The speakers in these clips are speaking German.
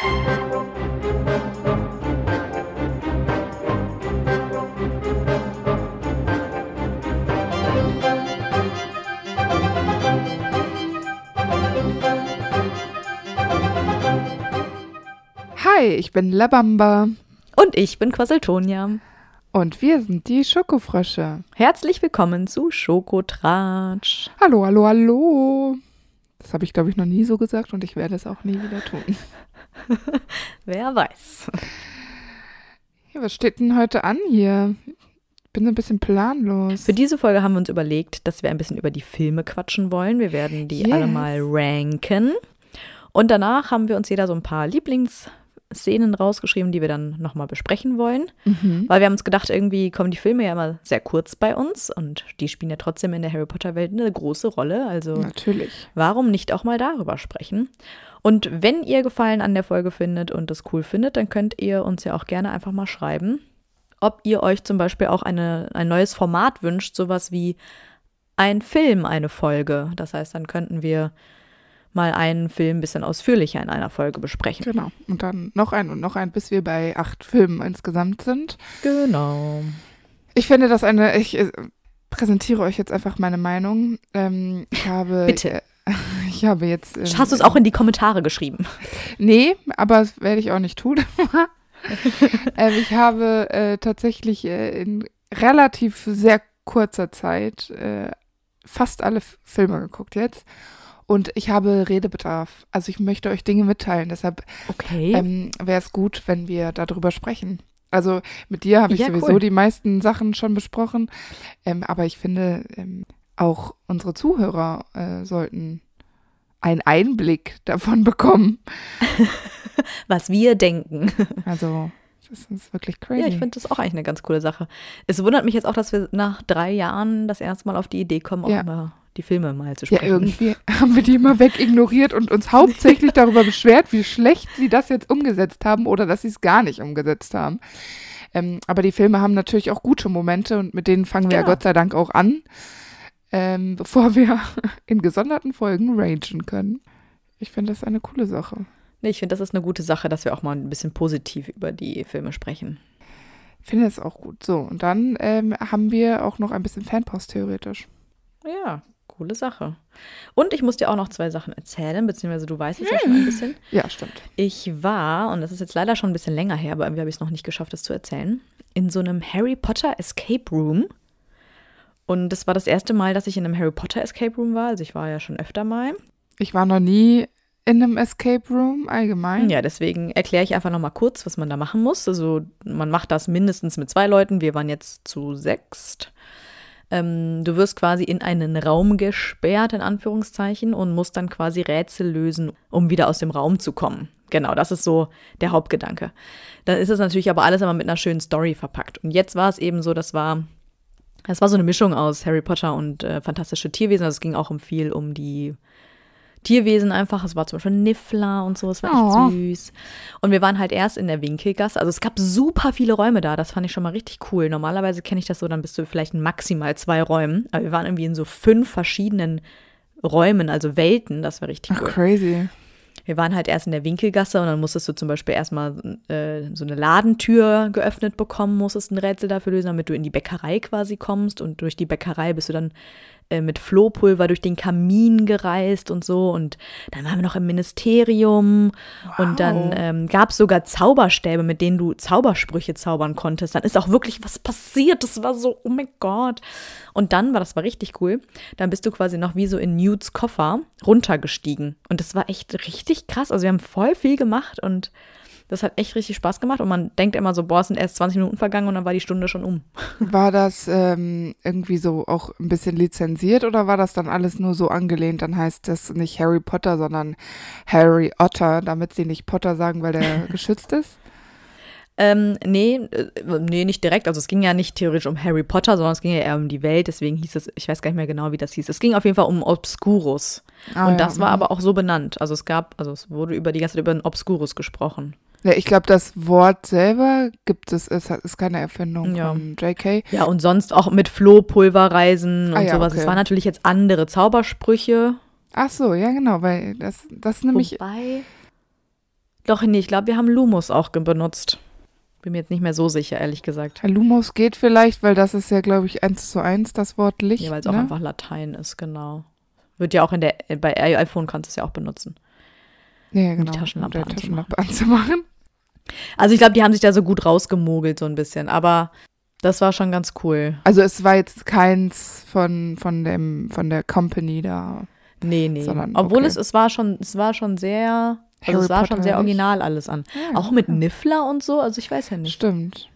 Hi, ich bin Labamba Und ich bin Quasseltonia. und wir sind die Schokofrösche. Herzlich willkommen zu Schokotratsch. Hallo, hallo, hallo. Das habe ich, glaube ich, noch nie so gesagt und ich werde es auch nie wieder tun. Wer weiß. Ja, was steht denn heute an hier? Ich bin so ein bisschen planlos. Für diese Folge haben wir uns überlegt, dass wir ein bisschen über die Filme quatschen wollen. Wir werden die Yes. alle mal ranken. Und danach haben wir uns jeder so ein paar Lieblingsszenen rausgeschrieben, die wir dann nochmal besprechen wollen. Mhm. Weil wir haben uns gedacht, irgendwie kommen die Filme ja immer sehr kurz bei uns und die spielen ja trotzdem in der Harry Potter-Welt eine große Rolle. Also Natürlich. Warum nicht auch mal darüber sprechen? Und wenn ihr Gefallen an der Folge findet und das cool findet, dann könnt ihr uns ja auch gerne einfach mal schreiben, ob ihr euch zum Beispiel auch eine, ein neues Format wünscht, sowas wie ein Film, eine Folge. Das heißt, dann könnten wir mal einen Film ein bisschen ausführlicher in einer Folge besprechen. Genau. Und dann noch ein und noch ein, bis wir bei acht Filmen insgesamt sind. Genau. Ich finde das eine, ich äh, präsentiere euch jetzt einfach meine Meinung. Ähm, ich habe. Bitte. Ich habe jetzt. Ähm, Hast du es auch in die Kommentare geschrieben? Nee, aber das werde ich auch nicht tun. ähm, ich habe äh, tatsächlich äh, in relativ sehr kurzer Zeit äh, fast alle F Filme geguckt jetzt. Und ich habe Redebedarf. Also ich möchte euch Dinge mitteilen. Deshalb Okay. ähm, wäre es gut, wenn wir darüber sprechen. Also mit dir habe ich Ja, sowieso cool. die meisten Sachen schon besprochen. Ähm, aber ich finde, ähm, auch unsere Zuhörer äh, sollten einen Einblick davon bekommen. Was wir denken. Also, das ist wirklich crazy. Ja, ich finde das auch eigentlich eine ganz coole Sache. Es wundert mich jetzt auch, dass wir nach drei Jahren das erste Mal auf die Idee kommen, auch Ja. über die Filme mal zu ja, sprechen. irgendwie haben wir die immer wegignoriert und uns hauptsächlich darüber beschwert, wie schlecht sie das jetzt umgesetzt haben oder dass sie es gar nicht umgesetzt haben. Ähm, aber die Filme haben natürlich auch gute Momente und mit denen fangen wir ja Genau. Gott sei Dank auch an, ähm, bevor wir in gesonderten Folgen rangen können. Ich finde das eine coole Sache. Nee, ich finde, das ist eine gute Sache, dass wir auch mal ein bisschen positiv über die Filme sprechen. Ich finde es auch gut. So, und dann ähm, haben wir auch noch ein bisschen Fanpost theoretisch. Ja, coole Sache. Und ich muss dir auch noch zwei Sachen erzählen, beziehungsweise du weißt es ja schon ein bisschen. Ja, stimmt. Ich war, und das ist jetzt leider schon ein bisschen länger her, aber irgendwie habe ich es noch nicht geschafft, es zu erzählen, in so einem Harry Potter Escape Room. Und das war das erste Mal, dass ich in einem Harry Potter Escape Room war. Also ich war ja schon öfter mal. Ich war noch nie in einem Escape Room allgemein. Ja, deswegen erkläre ich einfach noch mal kurz, was man da machen muss. Also man macht das mindestens mit zwei Leuten. Wir waren jetzt zu sechst. Ähm, du wirst quasi in einen Raum gesperrt, in Anführungszeichen, und musst dann quasi Rätsel lösen, um wieder aus dem Raum zu kommen. Genau, das ist so der Hauptgedanke. Dann ist es natürlich aber alles immer mit einer schönen Story verpackt. Und jetzt war es eben so, das war, das war so eine Mischung aus Harry Potter und äh, fantastische Tierwesen. Also es ging auch um viel um die Tierwesen einfach. Es war zum Beispiel Niffler und so, es war Oh. echt süß. Und wir waren halt erst in der Winkelgasse. Also es gab super viele Räume da, das fand ich schon mal richtig cool. Normalerweise kenne ich das so, dann bist du vielleicht maximal zwei Räumen. Aber wir waren irgendwie in so fünf verschiedenen Räumen, also Welten, das war richtig Ach, cool. crazy. Wir waren halt erst in der Winkelgasse und dann musstest du zum Beispiel erstmal äh, so eine Ladentür geöffnet bekommen, musstest ein Rätsel dafür lösen, damit du in die Bäckerei quasi kommst. Und durch die Bäckerei bist du dann äh, mit Flohpulver durch den Kamin gereist und so. Und dann waren wir noch im Ministerium. Und dann ähm, gab es sogar Zauberstäbe, mit denen du Zaubersprüche zaubern konntest. Dann ist auch wirklich was passiert. Das war so, oh mein Gott. Und dann war das war richtig cool. Dann bist du quasi noch wie so in Newts Koffer runtergestiegen. Und das war echt richtig krass. Also wir haben voll viel gemacht und das hat echt richtig Spaß gemacht. Und man denkt immer so, boah, es sind erst 20 Minuten vergangen und dann war die Stunde schon um. War das ähm, irgendwie so auch ein bisschen lizenziert oder war das dann alles nur so angelehnt? Dann heißt das nicht Harry Potter, sondern Harry Otter, damit sie nicht Potter sagen, weil der geschützt ist? Ähm, nee, äh, nee, nicht direkt. Also es ging ja nicht theoretisch um Harry Potter, sondern es ging ja eher um die Welt. Deswegen hieß es, ich weiß gar nicht mehr genau, wie das hieß. Es ging auf jeden Fall um Obscurus. Ah, und ja, das war mhm. aber auch so benannt. Also es gab, also es wurde über die ganze Zeit über den Obscurus gesprochen. Ja, ich glaube, das Wort selber gibt es, es hat- ist keine Erfindung Ja. von JK. Ja, und sonst auch mit Flohpulverreisen und Ah ja, sowas. okay. Es waren natürlich jetzt andere Zaubersprüche. Ach so, ja genau, weil das, das ist nämlich, Wobei, Doch, nee, ich glaube, wir haben Lumos auch benutzt. Bin mir jetzt nicht mehr so sicher, ehrlich gesagt. Lumos geht vielleicht, weil das ist ja, glaube ich, eins zu eins das Wort Licht. Ja, weil es auch ne? einfach Latein ist, genau. Wird ja auch in der, bei iPhone kannst du es ja auch benutzen. Ja, um die genau, Taschenlampe um anzumachen. Taschenlampe anzumachen. Also ich glaube, die haben sich da so gut rausgemogelt, so ein bisschen. Aber das war schon ganz cool. Also es war jetzt keins von, von dem, von der Company da. Nee, nee. Sondern, Obwohl okay. es, es war schon, es war schon sehr, also es sah schon sehr original alles an. Ja, Auch mit ja. Niffler und so, also ich weiß ja nicht. Stimmt.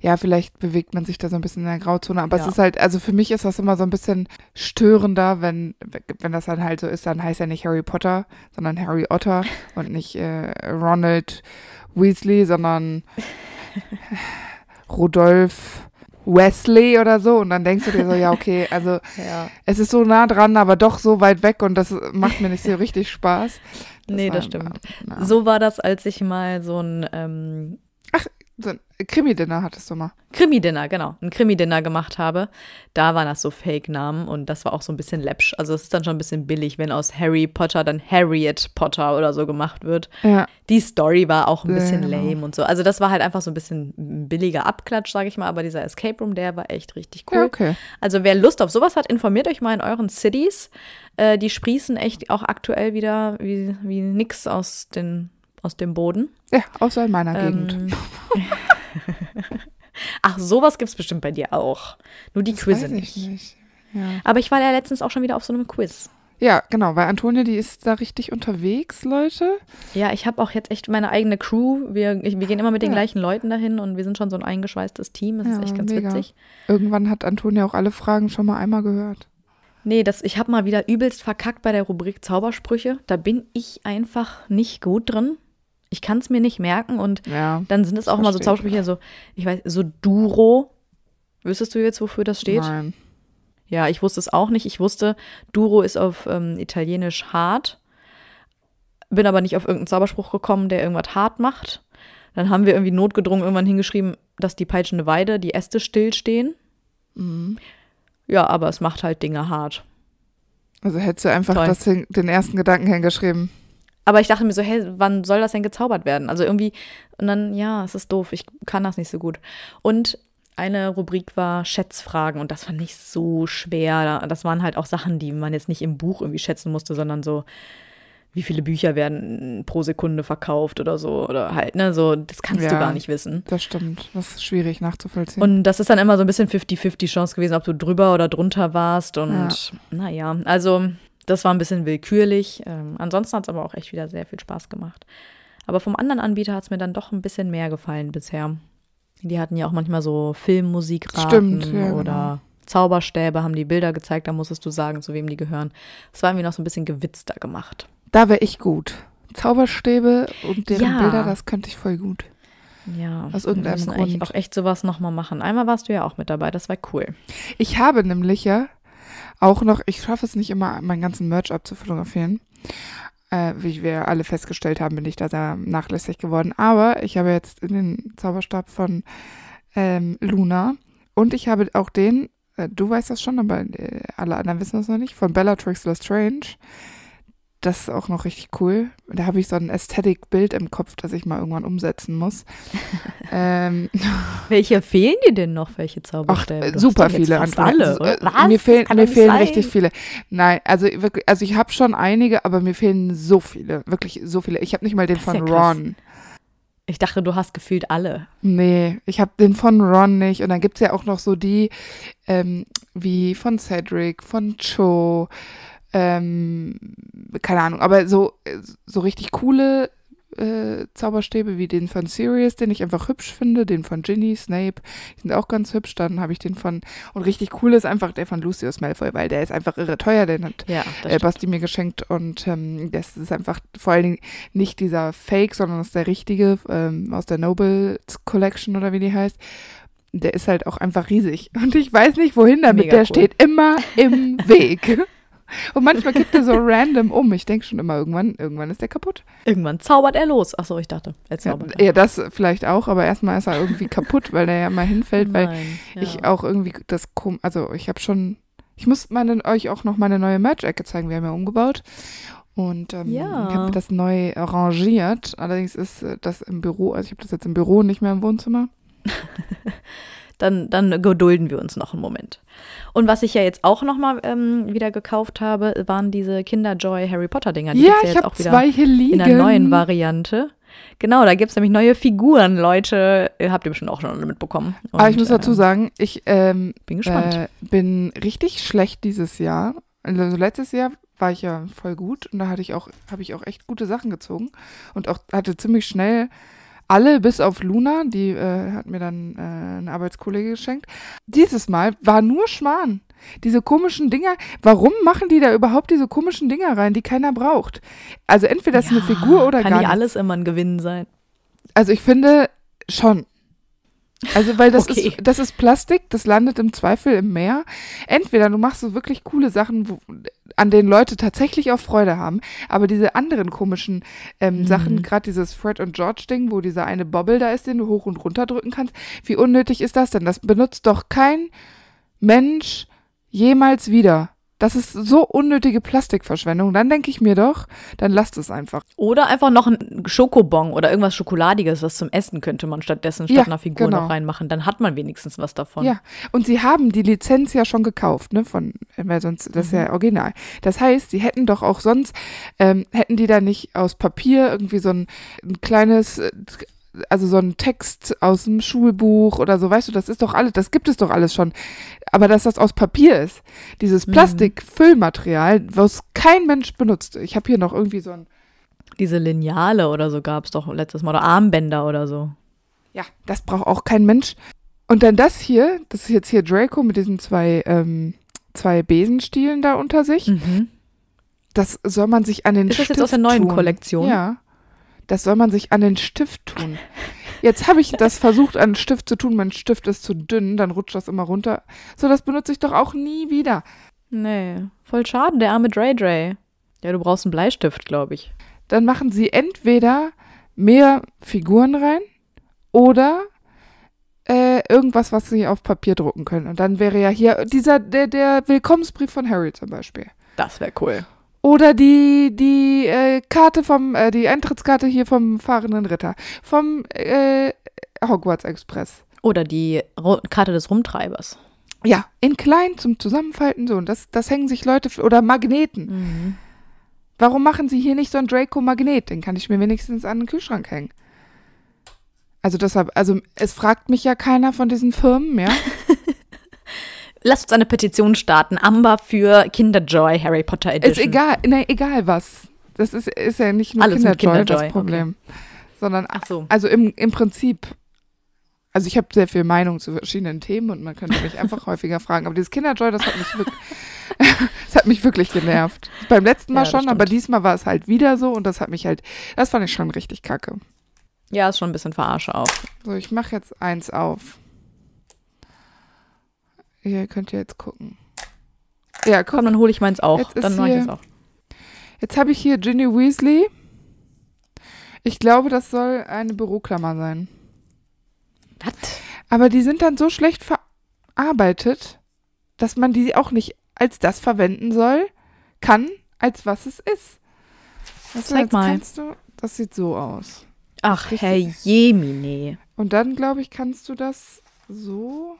Ja, vielleicht bewegt man sich da so ein bisschen in der Grauzone, aber Ja. es ist halt, also für mich ist das immer so ein bisschen störender, wenn, wenn das dann halt so ist, dann heißt er nicht Harry Potter, sondern Harry Otter und nicht äh, Ronald Weasley, sondern Rudolf Wesley oder so und dann denkst du dir so, ja, okay, also Ja. es ist so nah dran, aber doch so weit weg und das macht mir nicht so richtig Spaß. Nee, war- das stimmt. Ja. So war das, als ich mal so ein ähm, So ein Krimi-Dinner hattest du mal. Krimi-Dinner, genau, ein Krimi-Dinner gemacht habe. Da waren das so Fake-Namen und das war auch so ein bisschen läppsch. Also es ist dann schon ein bisschen billig, wenn aus Harry Potter dann Harriet Potter oder so gemacht wird. Ja. Die Story war auch ein Ja, bisschen genau. lame und so. Also das war halt einfach so ein bisschen ein billiger Abklatsch, sage ich mal. Aber dieser Escape Room, der war echt richtig cool. Ja, okay. Also wer Lust auf sowas hat, informiert euch mal in euren Cities. Äh, die sprießen echt auch aktuell wieder wie, wie nix aus, den, aus dem Boden. Ja, außer in meiner Gegend. Ähm, Ach, sowas gibt's bestimmt bei dir auch. Nur die Das Quizze nicht. nicht. Ja. Aber ich war ja letztens auch schon wieder auf so einem Quiz. ja, genau, weil Antonia, die ist da richtig unterwegs, Leute. Ja, ich habe auch jetzt echt meine eigene Crew. Wir, ich, wir gehen immer mit den Ja. gleichen Leuten dahin und wir sind schon so ein eingeschweißtes Team. Das ist Ja, echt ganz mega. witzig. Irgendwann hat Antonia auch alle Fragen schon mal einmal gehört. Nee, das, ich habe mal wieder übelst verkackt bei der Rubrik Zaubersprüche. Da bin ich einfach nicht gut drin. Ich kann es mir nicht merken und Ja. dann sind es auch mal so Zaubersprüche, so, ich weiß, so Duro. Wüsstest du jetzt, wofür das steht? Nein. Ja, ich wusste es auch nicht. Ich wusste, Duro ist auf ähm, Italienisch hart. Bin aber nicht auf irgendeinen Zauberspruch gekommen, der irgendwas hart macht. Dann haben wir irgendwie notgedrungen irgendwann hingeschrieben, dass die peitschende Weide, die Äste stillstehen. Mhm. Ja, aber es macht halt Dinge hart. Also hättest du einfach das, den ersten Gedanken hingeschrieben. Aber ich dachte mir so, hey, wann soll das denn gezaubert werden? Also irgendwie, und dann, ja, es ist doof, ich kann das nicht so gut. Und eine Rubrik war Schätzfragen und das fand ich so schwer. Das waren halt auch Sachen, die man jetzt nicht im Buch irgendwie schätzen musste, sondern so, wie viele Bücher werden pro Sekunde verkauft oder so. Oder halt, ne, so, das kannst du Ja. gar nicht wissen. Das stimmt. Das ist schwierig nachzuvollziehen. Und das ist dann immer so ein bisschen 50-50 Chance gewesen, ob du drüber oder drunter warst. Und naja, also das war ein bisschen willkürlich. Ähm, ansonsten hat es aber auch echt wieder sehr viel Spaß gemacht. Aber vom anderen Anbieter hat es mir dann doch ein bisschen mehr gefallen bisher. Die hatten ja auch manchmal so Filmmusikraten Stimmt, ja, genau. oder Zauberstäbe, haben die Bilder gezeigt, da musstest du sagen, zu wem die gehören. Es war irgendwie noch so ein bisschen gewitzter gemacht. da wäre ich gut. Zauberstäbe und deren Ja. Bilder, das könnte ich voll gut. Ja, Aus irgendeinem wir müssen Grund. auch echt sowas nochmal machen. Einmal warst du ja auch mit dabei, das war cool. Ich habe nämlich ja auch noch, ich schaffe es nicht immer, meinen ganzen Merch abzufotografieren. Äh, wie wir alle festgestellt haben, bin ich da sehr nachlässig geworden. Aber ich habe jetzt den Zauberstab von ähm, Luna und ich habe auch den, äh, du weißt das schon, aber äh, alle anderen wissen das noch nicht, von Bellatrix Lestrange. Das ist auch noch richtig cool. Da habe ich so ein Ästhetik-Bild im Kopf, das ich mal irgendwann umsetzen muss. ähm, Welche fehlen dir denn noch? Welche Zauberstäbe? äh, super viele. Alle, oder? äh, Was? Mir, fehlen, mir fehlen sein. richtig viele. Nein, also wirklich, also ich habe schon einige, aber mir fehlen so viele. Wirklich so viele. Ich habe nicht mal den Das von ja. Ron. Ich dachte, du hast gefühlt alle. Nee, ich habe den von Ron nicht. Und dann gibt es ja auch noch so die, ähm, wie von Cedric, von Cho, ähm, keine Ahnung, aber so, äh, so richtig coole äh, Zauberstäbe wie den von Sirius, den ich einfach hübsch finde, den von Ginny, Snape, die sind auch ganz hübsch. Dann habe ich den von, und richtig cool ist einfach der von Lucius Malfoy, weil der ist einfach irre teuer, den hat Ja, äh, Basti mir geschenkt und ähm, das ist einfach vor allen Dingen nicht dieser Fake, sondern das ist der richtige ähm, aus der Noble Collection oder wie die heißt. Der ist halt auch einfach riesig und ich weiß nicht wohin damit. Mega der cool. steht immer im Weg. Und manchmal kippt er so random um. Ich denke schon immer, irgendwann, irgendwann ist der kaputt. Irgendwann zaubert er los. Achso, ich dachte, er Ja, zaubert. ja, das vielleicht auch, aber erstmal ist er irgendwie kaputt, weil der ja mal hinfällt, weil Nein, ja. ich auch irgendwie das kom also ich habe schon ich muss meine, euch auch noch meine neue Merch-Ecke zeigen, wir haben ja umgebaut Und ähm, Ja. ich habe das neu arrangiert. Allerdings ist äh, das im Büro, also ich habe das jetzt im Büro, nicht mehr im Wohnzimmer. Dann, dann gedulden wir uns noch einen Moment. Und was ich ja jetzt auch noch mal ähm, wieder gekauft habe, waren diese Kinderjoy Harry Potter Dinger. Die ja, gibt's ich jetzt habe auch wieder zwei hier liegen. in einer neuen Variante. Genau, da gibt es nämlich neue Figuren, Leute. Habt ihr bestimmt auch schon mitbekommen. Aber ich Und, muss dazu äh, sagen, ich ähm, Bin gespannt. Äh, bin richtig schlecht dieses Jahr. Also letztes Jahr war ich ja voll gut und da hatte ich auch, habe ich auch echt gute Sachen gezogen und auch hatte ziemlich schnell alle bis auf Luna, die äh, hat mir dann äh, eine Arbeitskollege geschenkt. Dieses Mal war nur Schmarrn. Diese komischen Dinger, warum machen die da überhaupt diese komischen Dinger rein, die keiner braucht? Also entweder das ist eine Figur oder Kann gar nicht nichts. alles immer ein Gewinn sein. Also ich finde schon. Also weil das Okay. ist das ist Plastik, das landet im Zweifel im Meer. Entweder du machst so wirklich coole Sachen, wo, an denen Leute tatsächlich auch Freude haben, aber diese anderen komischen ähm, Mhm. Sachen, gerade dieses Fred und George Ding, wo dieser eine Bobble da ist, den du hoch und runter drücken kannst, wie unnötig ist das denn? Das benutzt doch kein Mensch jemals wieder. Das ist so unnötige Plastikverschwendung. Dann denke ich mir doch, dann lasst es einfach. Oder einfach noch ein Schokobon oder irgendwas Schokoladiges, was zum Essen könnte man stattdessen statt Ja, einer Figur genau. noch reinmachen. Dann hat man wenigstens was davon. Ja, und sie haben die Lizenz ja schon gekauft, ne, von, weil sonst, das ist Mhm. ja original. Das heißt, sie hätten doch auch sonst, ähm, hätten die da nicht aus Papier irgendwie so ein, ein kleines, äh, also so ein Text aus dem Schulbuch oder so, weißt du, das ist doch alles, das gibt es doch alles schon. Aber dass das aus Papier ist, dieses Mhm. Plastikfüllmaterial, was kein Mensch benutzt. Ich habe hier noch irgendwie so ein, Diese Lineale oder so gab es doch letztes Mal. Oder Armbänder oder so. Ja, das braucht auch kein Mensch. Und dann das hier, das ist jetzt hier Draco mit diesen zwei, ähm, zwei Besenstielen da unter sich. Mhm. Das soll man sich an den Ist das Stift jetzt aus der neuen tun. Kollektion? Ja. Das soll man sich an den Stift tun. Jetzt habe ich das versucht, an den Stift zu tun. Mein Stift ist zu dünn, dann rutscht das immer runter. So, das benutze ich doch auch nie wieder. Nee, voll schade, der arme Dre Dre. Ja, du brauchst einen Bleistift, glaube ich. Dann machen sie entweder mehr Figuren rein oder äh, irgendwas, was sie auf Papier drucken können. Und dann wäre ja hier dieser, der, der Willkommensbrief von Harry zum Beispiel. Das wäre cool. Oder die, die äh, Karte vom, äh, die Eintrittskarte hier vom fahrenden Ritter. Vom äh, Hogwarts Express. Oder die Ru Karte des Rumtreibers. Ja, in klein zum Zusammenfalten so. Und das, das hängen sich Leute, oder Magneten. Mhm. Warum machen sie hier nicht so ein Draco-Magnet? Den kann ich mir wenigstens an den Kühlschrank hängen. Also deshalb, also es fragt mich ja keiner von diesen Firmen mehr. Lasst uns eine Petition starten. Amber für Kinderjoy Harry Potter Edition. Ist egal, ne, egal was. Das ist, ist ja nicht nur Alles Kinderjoy, Kinderjoy, das Problem. Sondern Ach so. Also im, im Prinzip, also ich habe sehr viel Meinung zu verschiedenen Themen und man könnte mich einfach häufiger fragen. Aber dieses Kinderjoy, das hat mich wirklich, das hat mich wirklich genervt. Beim letzten Mal Ja, schon, aber stimmt. diesmal war es halt wieder so und das hat mich halt, das fand ich schon richtig kacke. Ja, ist schon ein bisschen verarsche auch. So, ich mache jetzt eins auf. Ihr könnt ja jetzt gucken. Ja, guck, Komm, dann hole ich meins auch. Jetzt Dann mache ich hier- es auch. jetzt habe ich hier Ginny Weasley. Ich glaube, das soll eine Büroklammer sein. Was? Aber die sind dann so schlecht verarbeitet, dass man die auch nicht als das verwenden soll, kann, als was es ist. Du, Zeig mal. Du, das sieht so aus. Ach, Richtig. Herr Jemine. Und dann, glaube ich, kannst du das so.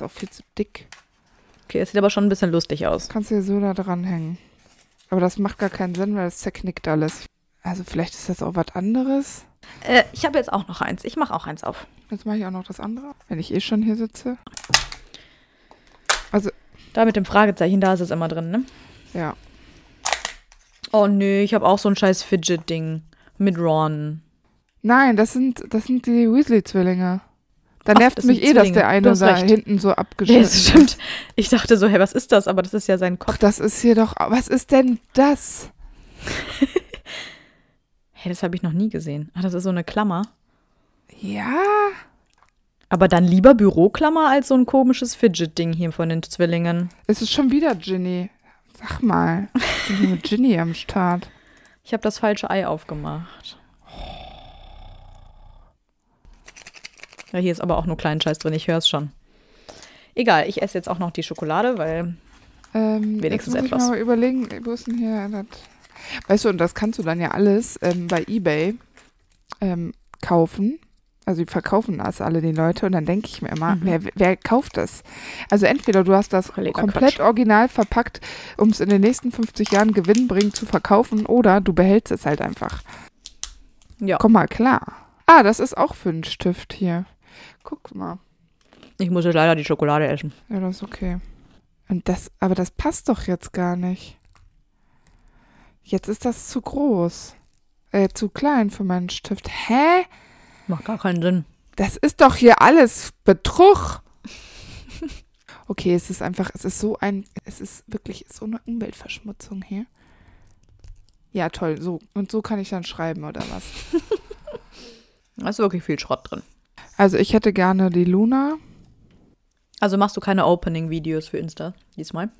Ist auch viel zu dick. Okay, das sieht aber schon ein bisschen lustig aus. Kannst du hier so da dran hängen. Aber das macht gar keinen Sinn, weil das zerknickt alles. Also vielleicht ist das auch was anderes. Äh, ich habe jetzt auch noch eins. Ich mache auch eins auf. Jetzt mache ich auch noch das andere, wenn ich eh schon hier sitze. Da mit dem Fragezeichen, da ist es immer drin, ne? Ja. Oh nö, ich habe auch so ein scheiß Fidget-Ding mit Ron. Nein, das sind, das sind die Weasley-Zwillinge. Da Ach, nervt das mich eh, dass der eine da recht. hinten so Ja, abgeschnitten das stimmt. Ich dachte so, hey, was ist das? Aber das ist ja sein Kopf. Ach, das ist hier doch. Was ist denn das? Hey, das habe ich noch nie gesehen. Ach, das ist so eine Klammer. Ja. Aber dann lieber Büroklammer als so ein komisches Fidget-Ding hier von den Zwillingen. Es ist schon wieder Ginny. Sag mal. Was ist denn mit Ginny am Start? Ich habe das falsche Ei aufgemacht. Ja, hier ist aber auch nur kleinen Scheiß drin, ich höre es schon. Egal, ich esse jetzt auch noch die Schokolade, weil Ähm, Wenigstens jetzt muss etwas. Ich mal überlegen, wo ist denn hier das? Weißt du, und das kannst du dann ja alles ähm, bei eBay ähm, kaufen. Also die verkaufen das alle die Leute und dann denke ich mir immer, Mhm. wer, wer kauft das? Also entweder du hast das Völliger komplett Quatsch. original verpackt, um es in den nächsten 50 Jahren gewinnbringend zu verkaufen oder du behältst es halt einfach. Ja. Komm mal klar. Ah, das ist auch für einen Stift hier. Guck mal. Ich muss jetzt leider die Schokolade essen. Ja, das ist okay. Und das, aber das passt doch jetzt gar nicht. Jetzt ist das zu groß. Äh, zu klein für meinen Stift. Hä? Macht gar keinen Sinn. Das ist doch hier alles Betrug. Okay, es ist einfach, es ist so ein, es ist wirklich so eine Umweltverschmutzung hier. Ja, toll, so. Und so kann ich dann schreiben, oder was? Da ist wirklich viel Schrott drin. Also ich hätte gerne die Luna. Also machst du keine Opening-Videos für Insta diesmal?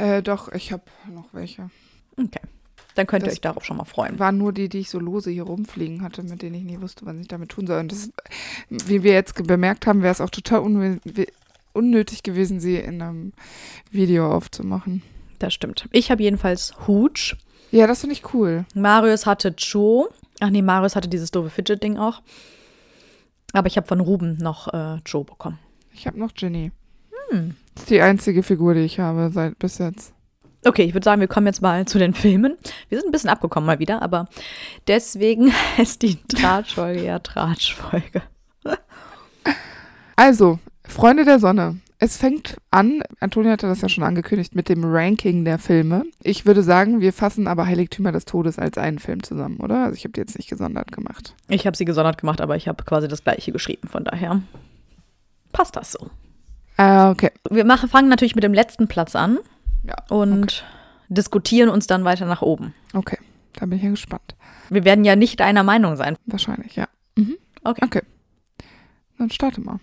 Äh, doch, ich habe noch welche. Okay. Dann könnt ihr Das- euch darauf schon mal freuen. waren nur die, die ich so lose hier rumfliegen hatte, mit denen ich nie wusste, was ich damit tun soll. Und das, wie wir jetzt bemerkt haben, wäre es auch total we- unnötig gewesen, sie in einem Video aufzumachen. Das stimmt. Ich habe jedenfalls Hooch. Ja, das finde ich cool. Marius hatte Joe. Ach nee, Marius hatte dieses doofe Fidget-Ding auch. Aber ich habe von Ruben noch äh, Joe bekommen. Ich habe noch Ginny. Hm. Das ist die einzige Figur, die ich habe seit bis jetzt. Okay, ich würde sagen, wir kommen jetzt mal zu den Filmen. Wir sind ein bisschen abgekommen mal wieder, aber deswegen ist die Tratschfolge ja Tratschfolge. Also, Freunde der Sonne. Es fängt an, Antonia hatte das ja schon angekündigt, mit dem Ranking der Filme. Ich würde sagen, wir fassen aber Heiligtümer des Todes als einen Film zusammen, oder? Also ich habe die jetzt nicht gesondert gemacht. Ich habe sie gesondert gemacht, aber ich habe quasi das gleiche geschrieben, von daher passt das so. Ah, okay. Wir machen, fangen natürlich mit dem letzten Platz an Ja, und diskutieren uns dann weiter nach oben. Okay, da bin ich ja gespannt. Wir werden ja nicht einer Meinung sein. Wahrscheinlich, ja. Mhm. Okay. Okay. Dann starte mal.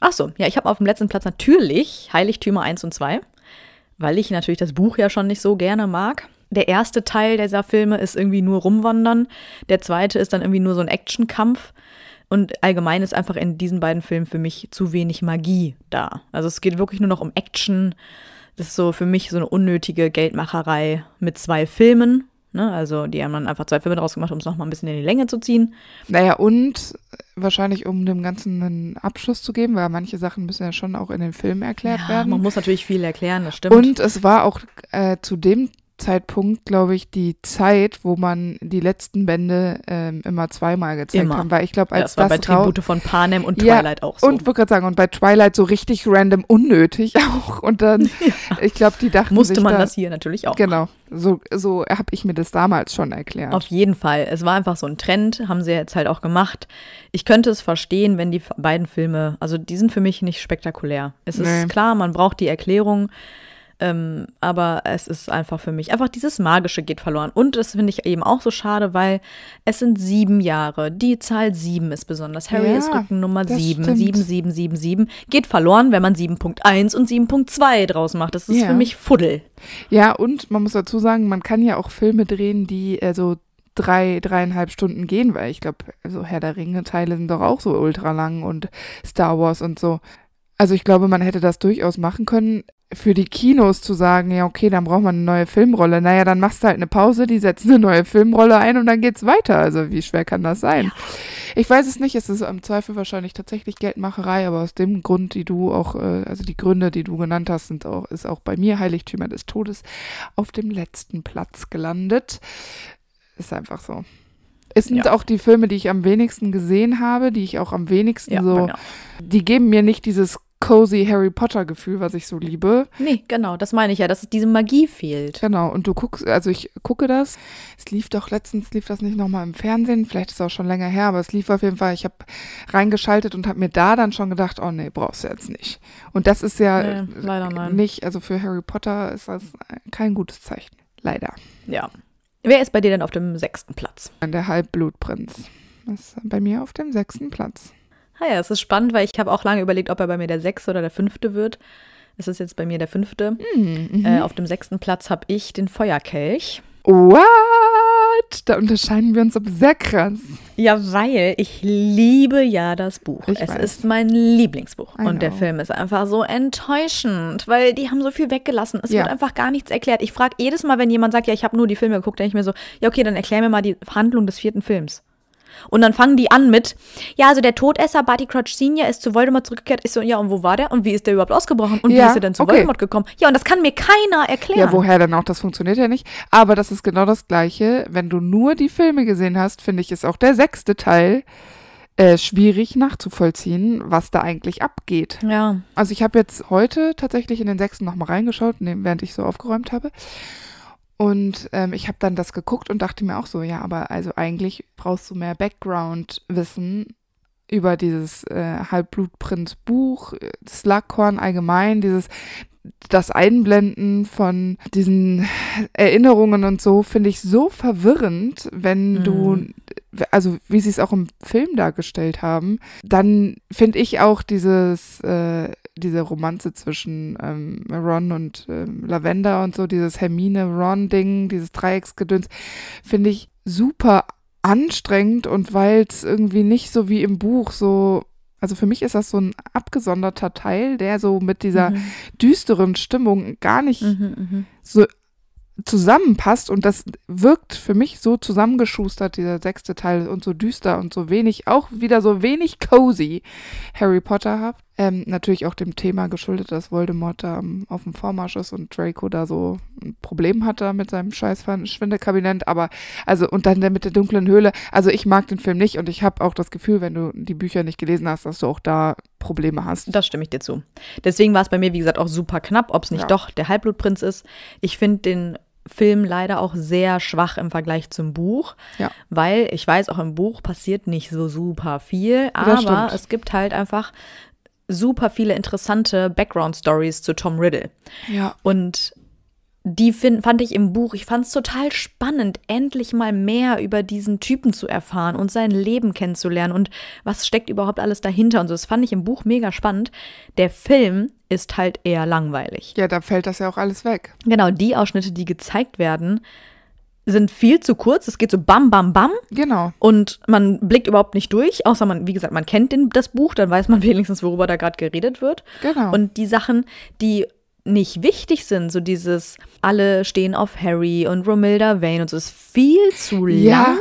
Ach so, ja, ich habe auf dem letzten Platz natürlich Heiligtümer 1 und 2, weil ich natürlich das Buch ja schon nicht so gerne mag. Der erste Teil dieser Filme ist irgendwie nur rumwandern, der zweite ist dann irgendwie nur so ein Actionkampf und allgemein ist einfach in diesen beiden Filmen für mich zu wenig Magie da. Also es geht wirklich nur noch um Action. Das ist so für mich so eine unnötige Geldmacherei mit zwei Filmen. Ne? Also die haben dann einfach zwei Filme draus gemacht, um es nochmal ein bisschen in die Länge zu ziehen. Naja, und wahrscheinlich, um dem Ganzen einen Abschluss zu geben, weil manche Sachen müssen ja schon auch in den Filmen erklärt Ja, werden. man muss natürlich viel erklären, das stimmt. Und es war auch äh, zu dem Zeitpunkt, glaube ich, die Zeit, wo man die letzten Bände ähm, immer zweimal gezeigt Immer. haben. Weil ich glaube, Ja, als das war bei das rau- Tribute von Panem und Ja, Twilight auch so. Und wollte gerade sagen, und bei Twilight so richtig random unnötig auch. Und dann, ich glaube, die dachten Musste man da, das hier natürlich auch. Genau, so, so habe ich mir das damals schon erklärt. Auf jeden Fall. Es war einfach so ein Trend, haben sie jetzt halt auch gemacht. Ich könnte es verstehen, wenn die beiden Filme, also die sind für mich nicht spektakulär. Es Nee. ist klar, man braucht die Erklärung, ähm, aber es ist einfach für mich, einfach dieses Magische geht verloren. Und das finde ich eben auch so schade, weil es sind sieben Jahre. Die Zahl sieben ist besonders. Harry Ja, ist Rückennummer sieben. stimmt. Sieben, sieben, sieben, sieben. Geht verloren, wenn man 7.1 und 7.2 draus macht. Das ist Ja. für mich Fuddel. Ja, und man muss dazu sagen, man kann ja auch Filme drehen, die äh, so drei, dreieinhalb Stunden gehen, weil ich glaube, so Herr der Ringe-Teile sind doch auch so ultra lang und Star Wars und so. Also ich glaube, man hätte das durchaus machen können, für die Kinos zu sagen, ja, okay, dann braucht man eine neue Filmrolle. Naja, dann machst du halt eine Pause, die setzen eine neue Filmrolle ein und dann geht's weiter. Also wie schwer kann das sein? Ich weiß es nicht, es ist im Zweifel wahrscheinlich tatsächlich Geldmacherei, aber aus dem Grund, die du auch, äh, also die Gründe, die du genannt hast, sind auch, ist auch bei mir Heiligtümer des Todes auf dem letzten Platz gelandet. Ist einfach so. Es sind Ja. auch die Filme, die ich am wenigsten gesehen habe, die ich auch am wenigsten Ja, so, genau. die geben mir nicht dieses cozy Harry Potter Gefühl, was ich so liebe. Nee, genau, das meine ich ja, dass diese Magie fehlt. Genau, und du guckst, also ich gucke das. Es lief doch letztens, lief das nicht nochmal im Fernsehen, vielleicht ist es auch schon länger her, aber es lief auf jeden Fall. Ich habe reingeschaltet und habe mir da dann schon gedacht, oh nee, brauchst du jetzt nicht. Und das ist ja Nee, nicht, also für Harry Potter ist das kein gutes Zeichen. Leider. Ja. Wer ist bei dir denn auf dem sechsten Platz? Der Halbblutprinz ist bei mir auf dem sechsten Platz. Ah ja, es ist spannend, weil ich habe auch lange überlegt, ob er bei mir der sechste oder der fünfte wird. Es ist jetzt bei mir der fünfte. Hm, mhm. Äh, auf dem sechsten Platz habe ich den Feuerkelch. What? Da unterscheiden wir uns aber sehr krass. Ja, weil ich liebe ja das Buch. Ich es weiß. ist mein Lieblingsbuch. I Und der know. Film ist einfach so enttäuschend, weil die haben so viel weggelassen. Es Ja. wird einfach gar nichts erklärt. Ich frage jedes Mal, wenn jemand sagt, ja, ich habe nur die Filme geguckt, denke ich mir so, ja, okay, dann erklär mir mal die Handlung des vierten Films. Und dann fangen die an mit, ja, also der Todesser Barty Crouch Senior ist zu Voldemort zurückgekehrt. Ich so, ja, und wo war der? Und wie ist der überhaupt ausgebrochen? Und wie Ja, ist er denn zu okay. Voldemort gekommen? Ja, und das kann mir keiner erklären. Ja, woher denn auch? Das funktioniert ja nicht. Aber das ist genau das Gleiche. Wenn du nur die Filme gesehen hast, finde ich, ist auch der sechste Teil äh, schwierig nachzuvollziehen, was da eigentlich abgeht. Ja. Also ich habe jetzt heute tatsächlich in den sechsten nochmal reingeschaut, ne- während ich so aufgeräumt habe. Und ähm, ich habe dann das geguckt und dachte mir auch so, ja, aber also eigentlich brauchst du mehr Background-Wissen über dieses äh, Halbblutprinz-Buch, äh, Slughorn allgemein, dieses das Einblenden von diesen Erinnerungen und so finde ich so verwirrend, wenn du, also wie sie es auch im Film dargestellt haben, dann finde ich auch dieses, äh, diese Romanze zwischen ähm, Ron und ähm, Lavender und so, dieses Hermine-Ron-Ding, dieses Dreiecksgedöns, finde ich super anstrengend und weil es irgendwie nicht so wie im Buch so, also für mich ist das so ein abgesonderter Teil, der so mit dieser Mhm. düsteren Stimmung gar nicht Mhm, mhm. so zusammenpasst und das wirkt für mich so zusammengeschustert, dieser sechste Teil und so düster und so wenig, auch wieder so wenig cozy Harry Potter habt. Ähm, natürlich auch dem Thema geschuldet, dass Voldemort da ähm, auf dem Vormarsch ist und Draco da so ein Problem hat da mit seinem scheiß Schwindekabinett, aber also und dann der mit der dunklen Höhle. Also ich mag den Film nicht und ich habe auch das Gefühl, wenn du die Bücher nicht gelesen hast, dass du auch da Probleme hast. Das stimme ich dir zu. Deswegen war es bei mir, wie gesagt, auch super knapp, ob es nicht Ja. doch der Halbblutprinz ist. Ich finde den Film leider auch sehr schwach im Vergleich zum Buch, Ja. weil ich weiß, auch im Buch passiert nicht so super viel, aber es gibt halt einfach super viele interessante Background-Stories zu Tom Riddle. Ja. Und die find, fand ich im Buch, ich fand es total spannend, endlich mal mehr über diesen Typen zu erfahren und sein Leben kennenzulernen und was steckt überhaupt alles dahinter und so. Das fand ich im Buch mega spannend. Der Film ist halt eher langweilig. Ja, da fällt das ja auch alles weg. Genau, die Ausschnitte, die gezeigt werden, sind viel zu kurz. Es geht so bam, bam, bam Genau. und man blickt überhaupt nicht durch, außer man, wie gesagt, man kennt den, das Buch, dann weiß man wenigstens, worüber da gerade geredet wird. Genau. Und die Sachen, die nicht wichtig sind, so dieses, alle stehen auf Harry und Romilda Vane und so, ist viel zu Ja. lang.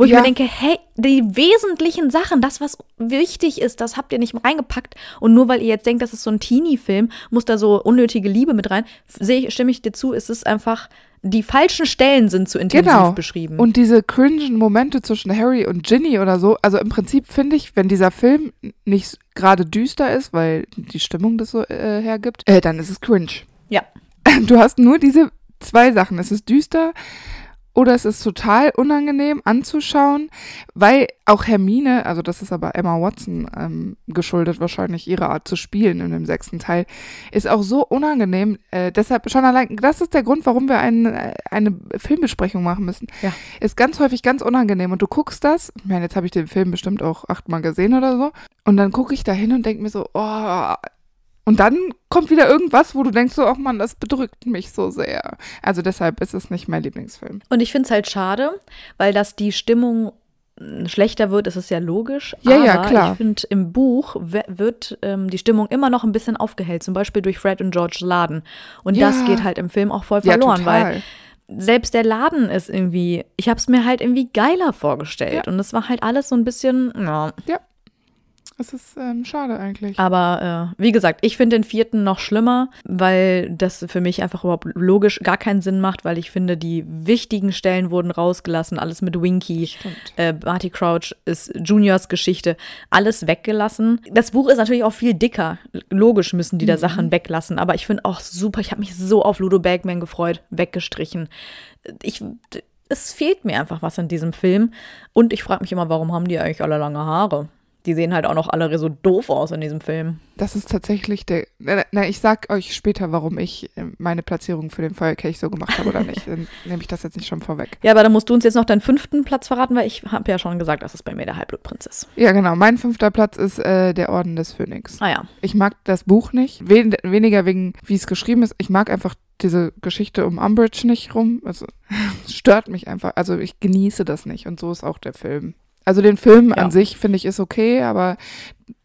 Wo ich Ja. mir denke, hey, die wesentlichen Sachen, das, was wichtig ist, das habt ihr nicht reingepackt. Und nur weil ihr jetzt denkt, das ist so ein Teenie-Film, muss da so unnötige Liebe mit rein. Sehe ich, stimme ich dir zu, es ist einfach, die falschen Stellen sind zu intensiv Genau. beschrieben. Und diese cringen Momente zwischen Harry und Ginny oder so, also im Prinzip finde ich, wenn dieser Film nicht gerade düster ist, weil die Stimmung das so äh, hergibt, äh, dann ist es cringe. ja. Du hast nur diese zwei Sachen. Es ist düster oder es ist total unangenehm anzuschauen, weil auch Hermine, also das ist aber Emma Watson ähm, geschuldet, wahrscheinlich ihre Art zu spielen in dem sechsten Teil, ist auch so unangenehm. Äh, deshalb schon allein, das ist der Grund, warum wir ein, äh, eine Filmbesprechung machen müssen. Ja. Ist ganz häufig ganz unangenehm und du guckst das, ich meine, jetzt habe ich den Film bestimmt auch achtmal gesehen oder so, und dann gucke ich da hin und denke mir so, oh, und dann kommt wieder irgendwas, wo du denkst so, ach Mann, das bedrückt mich so sehr. Also deshalb ist es nicht mein Lieblingsfilm. Und ich finde es halt schade, weil das die Stimmung mm, schlechter wird, ist es ja logisch. Ja, aber ja, klar. ich finde, im Buch wird ähm, die Stimmung immer noch ein bisschen aufgehellt, zum Beispiel durch Fred und George Laden. Und Ja. das geht halt im Film auch voll Ja, verloren, weil total. selbst der Laden ist irgendwie, ich habe es mir halt irgendwie geiler vorgestellt. Und es war halt alles so ein bisschen, ja. Es ist ähm, schade eigentlich. Aber äh, wie gesagt, ich finde den vierten noch schlimmer, weil das für mich einfach überhaupt logisch gar keinen Sinn macht, weil ich finde, die wichtigen Stellen wurden rausgelassen, alles mit Winky. Äh, Barty Crouch ist Juniors Geschichte, alles weggelassen. Das Buch ist natürlich auch viel dicker. Logisch müssen die da Sachen weglassen, aber ich finde auch super, ich habe mich so auf Ludo Bagman gefreut, weggestrichen. Ich, es fehlt mir einfach was in diesem Film. Und ich frage mich immer, warum haben die eigentlich alle lange Haare? Die sehen halt auch noch alle so doof aus in diesem Film. Das ist tatsächlich der. Na, na, ich sag euch später, warum ich äh, meine Platzierung für den Feuerkelch so gemacht habe oder nicht. Dann nehme ich das jetzt nicht schon vorweg. Ja, aber dann musst du uns jetzt noch deinen fünften Platz verraten, weil ich habe ja schon gesagt, dass es bei mir der Halbblutprinz ist. Ja, genau. Mein fünfter Platz ist äh, der Orden des Phönix. Ah ja. Ich mag das Buch nicht. Wen, weniger wegen, wie es geschrieben ist. Ich mag einfach diese Geschichte um Umbridge nicht rum. Also es stört mich einfach. Also ich genieße das nicht. Und so ist auch der Film. Also den Film Ja. an sich finde ich ist okay, aber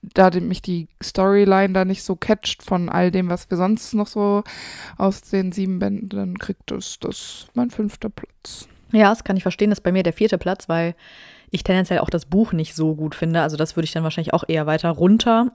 da mich die Storyline da nicht so catcht von all dem, was wir sonst noch so aus den sieben Bänden kriegt, ist das mein fünfter Platz. Ja, das kann ich verstehen. Das ist bei mir der vierte Platz, weil ich tendenziell auch das Buch nicht so gut finde. Also das würde ich dann wahrscheinlich auch eher weiter runter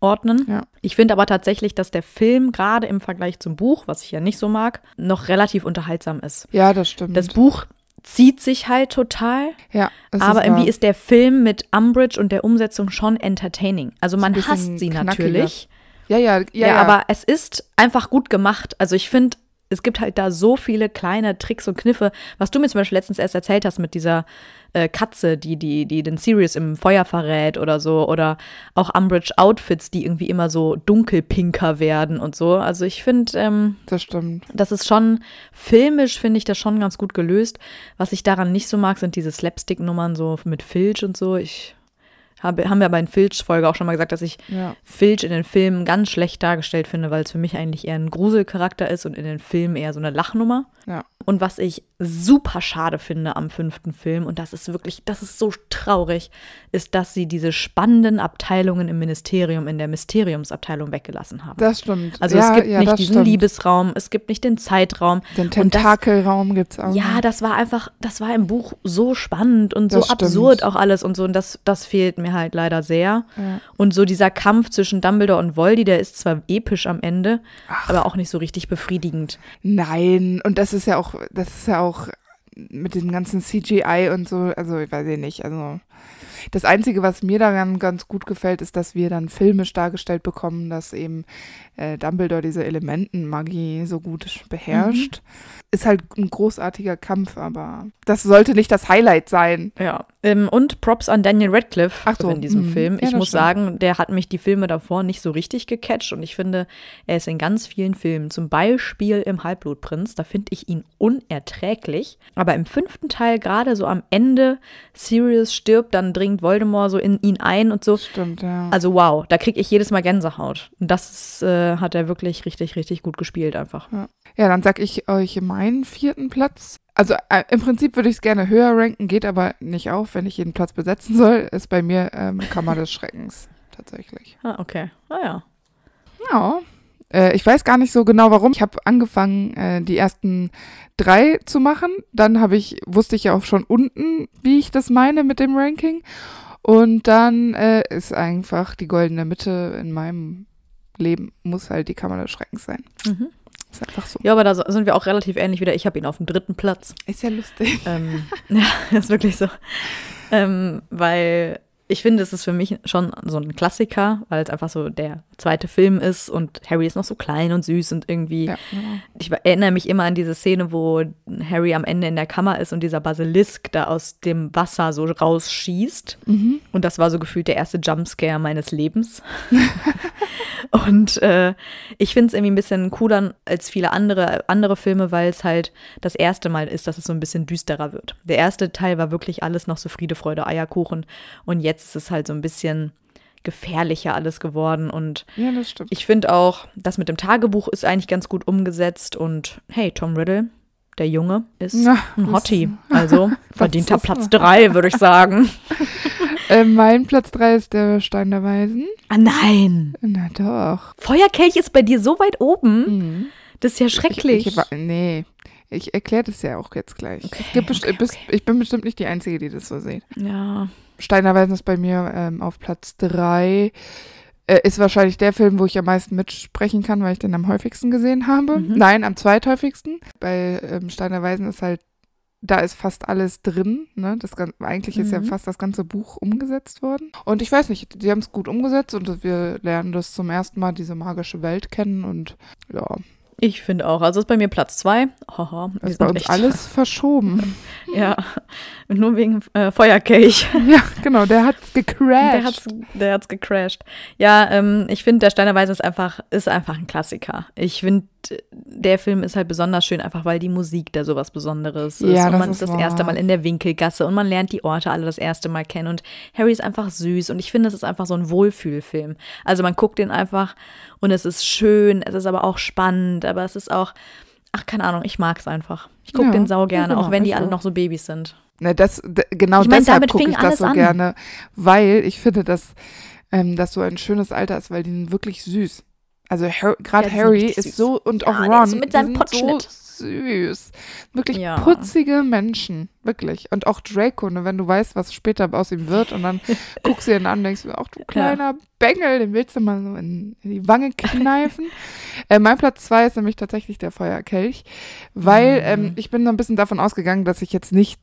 ordnen. Ja. Ich finde aber tatsächlich, dass der Film gerade im Vergleich zum Buch, was ich ja nicht so mag, noch relativ unterhaltsam ist. Ja, das stimmt. Das Buch zieht sich halt total, ja, aber ist irgendwie wahr. ist der Film mit Umbridge und der Umsetzung schon entertaining. Also man hasst sie knackiger. natürlich. ja, ja, ja, Ja, aber es ist einfach gut gemacht. Also ich finde, es gibt halt da so viele kleine Tricks und Kniffe, was du mir zum Beispiel letztens erst erzählt hast mit dieser äh, Katze, die, die, die den Sirius im Feuer verrät oder so, oder auch Umbridge Outfits, die irgendwie immer so dunkelpinker werden und so. Also ich finde, ähm, das stimmt. das ist schon, filmisch finde ich das schon ganz gut gelöst. Was ich daran nicht so mag, sind diese Slapstick-Nummern so mit Filch und so. Ich habe, haben wir bei den Filch-Folge auch schon mal gesagt, dass ich Ja. Filch in den Filmen ganz schlecht dargestellt finde, weil es für mich eigentlich eher ein Gruselcharakter ist und in den Filmen eher so eine Lachnummer. Ja. Und was ich super schade finde am fünften Film, und das ist wirklich, das ist so traurig, ist, dass sie diese spannenden Abteilungen im Ministerium, in der Mysteriumsabteilung weggelassen haben. Das stimmt. also ja, es gibt ja, nicht diesen stimmt. Liebesraum, es gibt nicht den Zeitraum. Den Tentakelraum gibt es auch. Ja, das war einfach, das war im Buch so spannend und so stimmt. absurd auch alles und so. Und das, das fehlt mir halt leider sehr. Ja. Und so dieser Kampf zwischen Dumbledore und Voldy, der ist zwar episch am Ende, aber auch nicht so richtig befriedigend. Nein, und das ist ja auch, das ist ja auch mit dem ganzen CGI und so, also ich weiß ja nicht, also das Einzige, was mir daran ganz gut gefällt, ist, dass wir dann filmisch dargestellt bekommen, dass eben äh, Dumbledore diese Elementenmagie so gut beherrscht. Ist halt ein großartiger Kampf, aber das sollte nicht das Highlight sein. Ja. Ähm, und Props an Daniel Radcliffe so, in diesem mhm. Film. Ja, Ich muss stimmt. sagen, der hat mich die Filme davor nicht so richtig gecatcht und ich finde, er ist in ganz vielen Filmen, zum Beispiel im Halbblutprinz, da finde ich ihn unerträglich. Aber im fünften Teil, gerade so am Ende, Sirius stirbt, dann dringt Voldemort so in ihn ein und so. Stimmt, ja. Also wow, da kriege ich jedes Mal Gänsehaut. Und das äh, hat er wirklich richtig, richtig gut gespielt einfach. Ja, dann sag ich euch meinen vierten Platz. Also äh, im Prinzip würde ich es gerne höher ranken, geht aber nicht auf, wenn ich jeden Platz besetzen soll. Ist bei mir ähm, Kammer des Schreckens tatsächlich. Ah, okay. Ah ja. Ja. Äh, ich weiß gar nicht so genau warum. Ich habe angefangen, äh, die ersten drei zu machen. Dann habe ich, wusste ich ja auch schon unten, wie ich das meine mit dem Ranking. Und dann äh, ist einfach die goldene Mitte in meinem Leben, muss halt die Kammer des Schreckens sein. Mhm. Ist einfach so. Ja, aber da sind wir auch relativ ähnlich wieder. Ich habe ihn auf dem dritten Platz. Ist ja lustig. ähm, ja, ist wirklich so. Ähm, weil ich finde, es ist für mich schon so ein Klassiker, weil es einfach so der zweite Film ist und Harry ist noch so klein und süß und irgendwie. Ja, genau. Ich erinnere mich immer an diese Szene, wo Harry am Ende in der Kammer ist und dieser Basilisk da aus dem Wasser so rausschießt. Mhm. Und das war so gefühlt der erste Jumpscare meines Lebens. und äh, ich finde es irgendwie ein bisschen cooler als viele andere, andere Filme, weil es halt das erste Mal ist, dass es so ein bisschen düsterer wird. Der erste Teil war wirklich alles noch so Friede, Freude, Eierkuchen. Und jetzt ist es halt so ein bisschen gefährlicher alles geworden. Und Ja, das stimmt. ich finde auch, das mit dem Tagebuch ist eigentlich ganz gut umgesetzt. Und hey, Tom Riddle, der Junge, ist Na, ein Hottie. Also verdienter Platz drei, würde ich sagen. Äh, mein Platz 3 ist der Stein der Weisen. Ah nein. Na doch. Feuerkelch ist bei dir so weit oben. Mhm. Das ist ja schrecklich. Ich, ich, nee, ich erkläre das ja auch jetzt gleich. Okay, okay, best- Ich bin bestimmt nicht die Einzige, die das so sieht. ja. Stein der Weisen ist bei mir ähm, auf Platz 3. Äh, ist wahrscheinlich der Film, wo ich am meisten mitsprechen kann, weil ich den am häufigsten gesehen habe. Mhm. Nein, am zweithäufigsten. Bei ähm, Stein der Weisen ist halt, da ist fast alles drin. Ne? Das, eigentlich ist ja Mhm. fast das ganze Buch umgesetzt worden. Und ich weiß nicht, die haben es gut umgesetzt und wir lernen das zum ersten Mal, diese magische Welt kennen und ja, Ich finde auch. Also ist bei mir Platz zwei. Haha, ist bei uns alles verschoben. Ja, nur wegen äh, Feuerkelch. Ja, genau, der hat's gecrashed. Der hat's, der hat's gecrashed. Ja, ähm, ich finde, der Steinerweise ist einfach, ist einfach ein Klassiker. Ich finde, der Film ist halt besonders schön, einfach weil die Musik da sowas Besonderes ist. Ja, und man ist ist das wahr. erste Mal in der Winkelgasse und man lernt die Orte alle das erste Mal kennen. Und Harry ist einfach süß und ich finde, es ist einfach so ein Wohlfühlfilm. Also man guckt den einfach und es ist schön, es ist aber auch spannend, aber es ist auch, ach, keine Ahnung, ich mag es einfach. Ich gucke Ja, den sau gerne, genau, auch wenn die alle noch so Babys sind. Ne, das, genau Ich mein, deshalb gucke ich das so an. gerne, weil ich finde, dass ähm, das so ein schönes Alter ist, weil die sind wirklich süß. Also Har gerade Ja, Harry ist süß. so und auch Ja, Ron, so mit seinem sind Potschnitt. so süß. Wirklich Ja. putzige Menschen, wirklich. Und auch Draco, ne, wenn du weißt, was später aus ihm wird und dann guckst du ihn an und denkst, ach du kleiner Bengel, den willst du mal so in, in die Wange kneifen. äh, mein Platz zwei ist nämlich tatsächlich der Feuerkelch, weil Mhm. ähm, ich bin so ein bisschen davon ausgegangen, dass ich jetzt nicht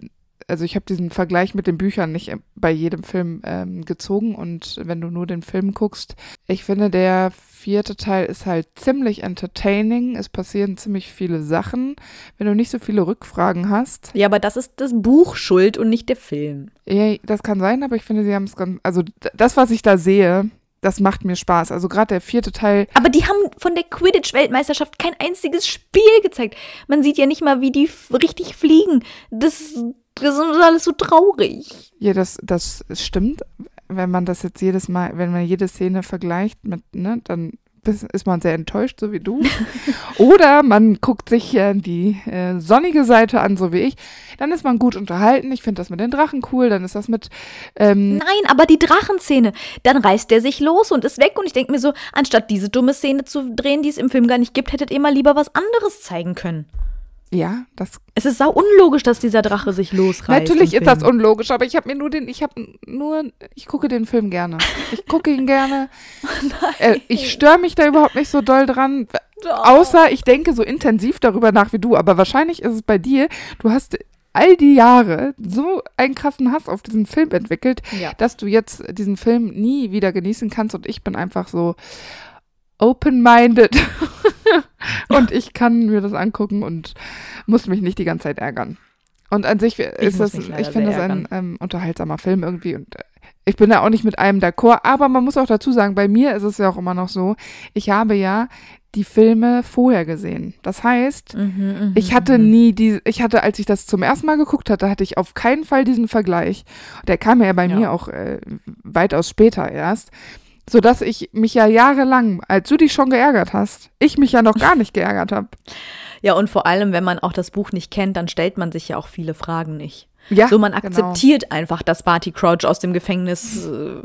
also ich habe diesen Vergleich mit den Büchern nicht äh, bei jedem Film ähm, gezogen und wenn du nur den Film guckst, ich finde, der vierte Teil ist halt ziemlich entertaining. Es passieren ziemlich viele Sachen. Wenn du nicht so viele Rückfragen hast, Ja, aber das ist das Buch schuld und nicht der Film. ja, das kann sein, aber ich finde, sie haben es ganz, also das, was ich da sehe, das macht mir Spaß. Also gerade der vierte Teil, Aber die haben von der Quidditch-Weltmeisterschaft kein einziges Spiel gezeigt. Man sieht ja nicht mal, wie die richtig fliegen. Das, das ist alles so traurig. ja, das, das stimmt. Wenn man das jetzt jedes Mal, wenn man jede Szene vergleicht mit, ne, dann ist man sehr enttäuscht, so wie du. Oder man guckt sich äh, die äh, sonnige Seite an, so wie ich. Dann ist man gut unterhalten. Ich finde das mit den Drachen cool. Dann ist das mit, ähm, Nein, aber die Drachenszene, dann reißt der sich los und ist weg. Und ich denke mir so, anstatt diese dumme Szene zu drehen, die es im Film gar nicht gibt, hättet ihr mal lieber was anderes zeigen können. Ja, das Es ist sau unlogisch, dass dieser Drache sich losreißt. Natürlich ist das unlogisch, aber ich habe mir nur den, ich habe nur, ich gucke den Film gerne. Ich gucke ihn gerne. Äh, ich störe mich da überhaupt nicht so doll dran, außer ich denke so intensiv darüber nach wie du. Aber wahrscheinlich ist es bei dir, du hast all die Jahre so einen krassen Hass auf diesen Film entwickelt, Ja. dass du jetzt diesen Film nie wieder genießen kannst und ich bin einfach so open-minded und ich kann mir das angucken und muss mich nicht die ganze Zeit ärgern. Und an sich ist das, ich finde das ein ähm, unterhaltsamer Film irgendwie und äh, ich bin da auch nicht mit allem d'accord, aber man muss auch dazu sagen, bei mir ist es ja auch immer noch so, ich habe ja die Filme vorher gesehen. Das heißt, Mhm, ich hatte nie die, ich hatte, als ich das zum ersten Mal geguckt hatte, hatte ich auf keinen Fall diesen Vergleich. Der kam ja bei Ja. mir auch äh, weitaus später erst, sodass ich mich ja jahrelang, als du dich schon geärgert hast, ich mich ja noch gar nicht geärgert habe. Ja, und vor allem, wenn man auch das Buch nicht kennt, dann stellt man sich ja auch viele Fragen nicht. Ja, So, man genau. akzeptiert einfach, dass Barty Crouch aus dem Gefängnis äh,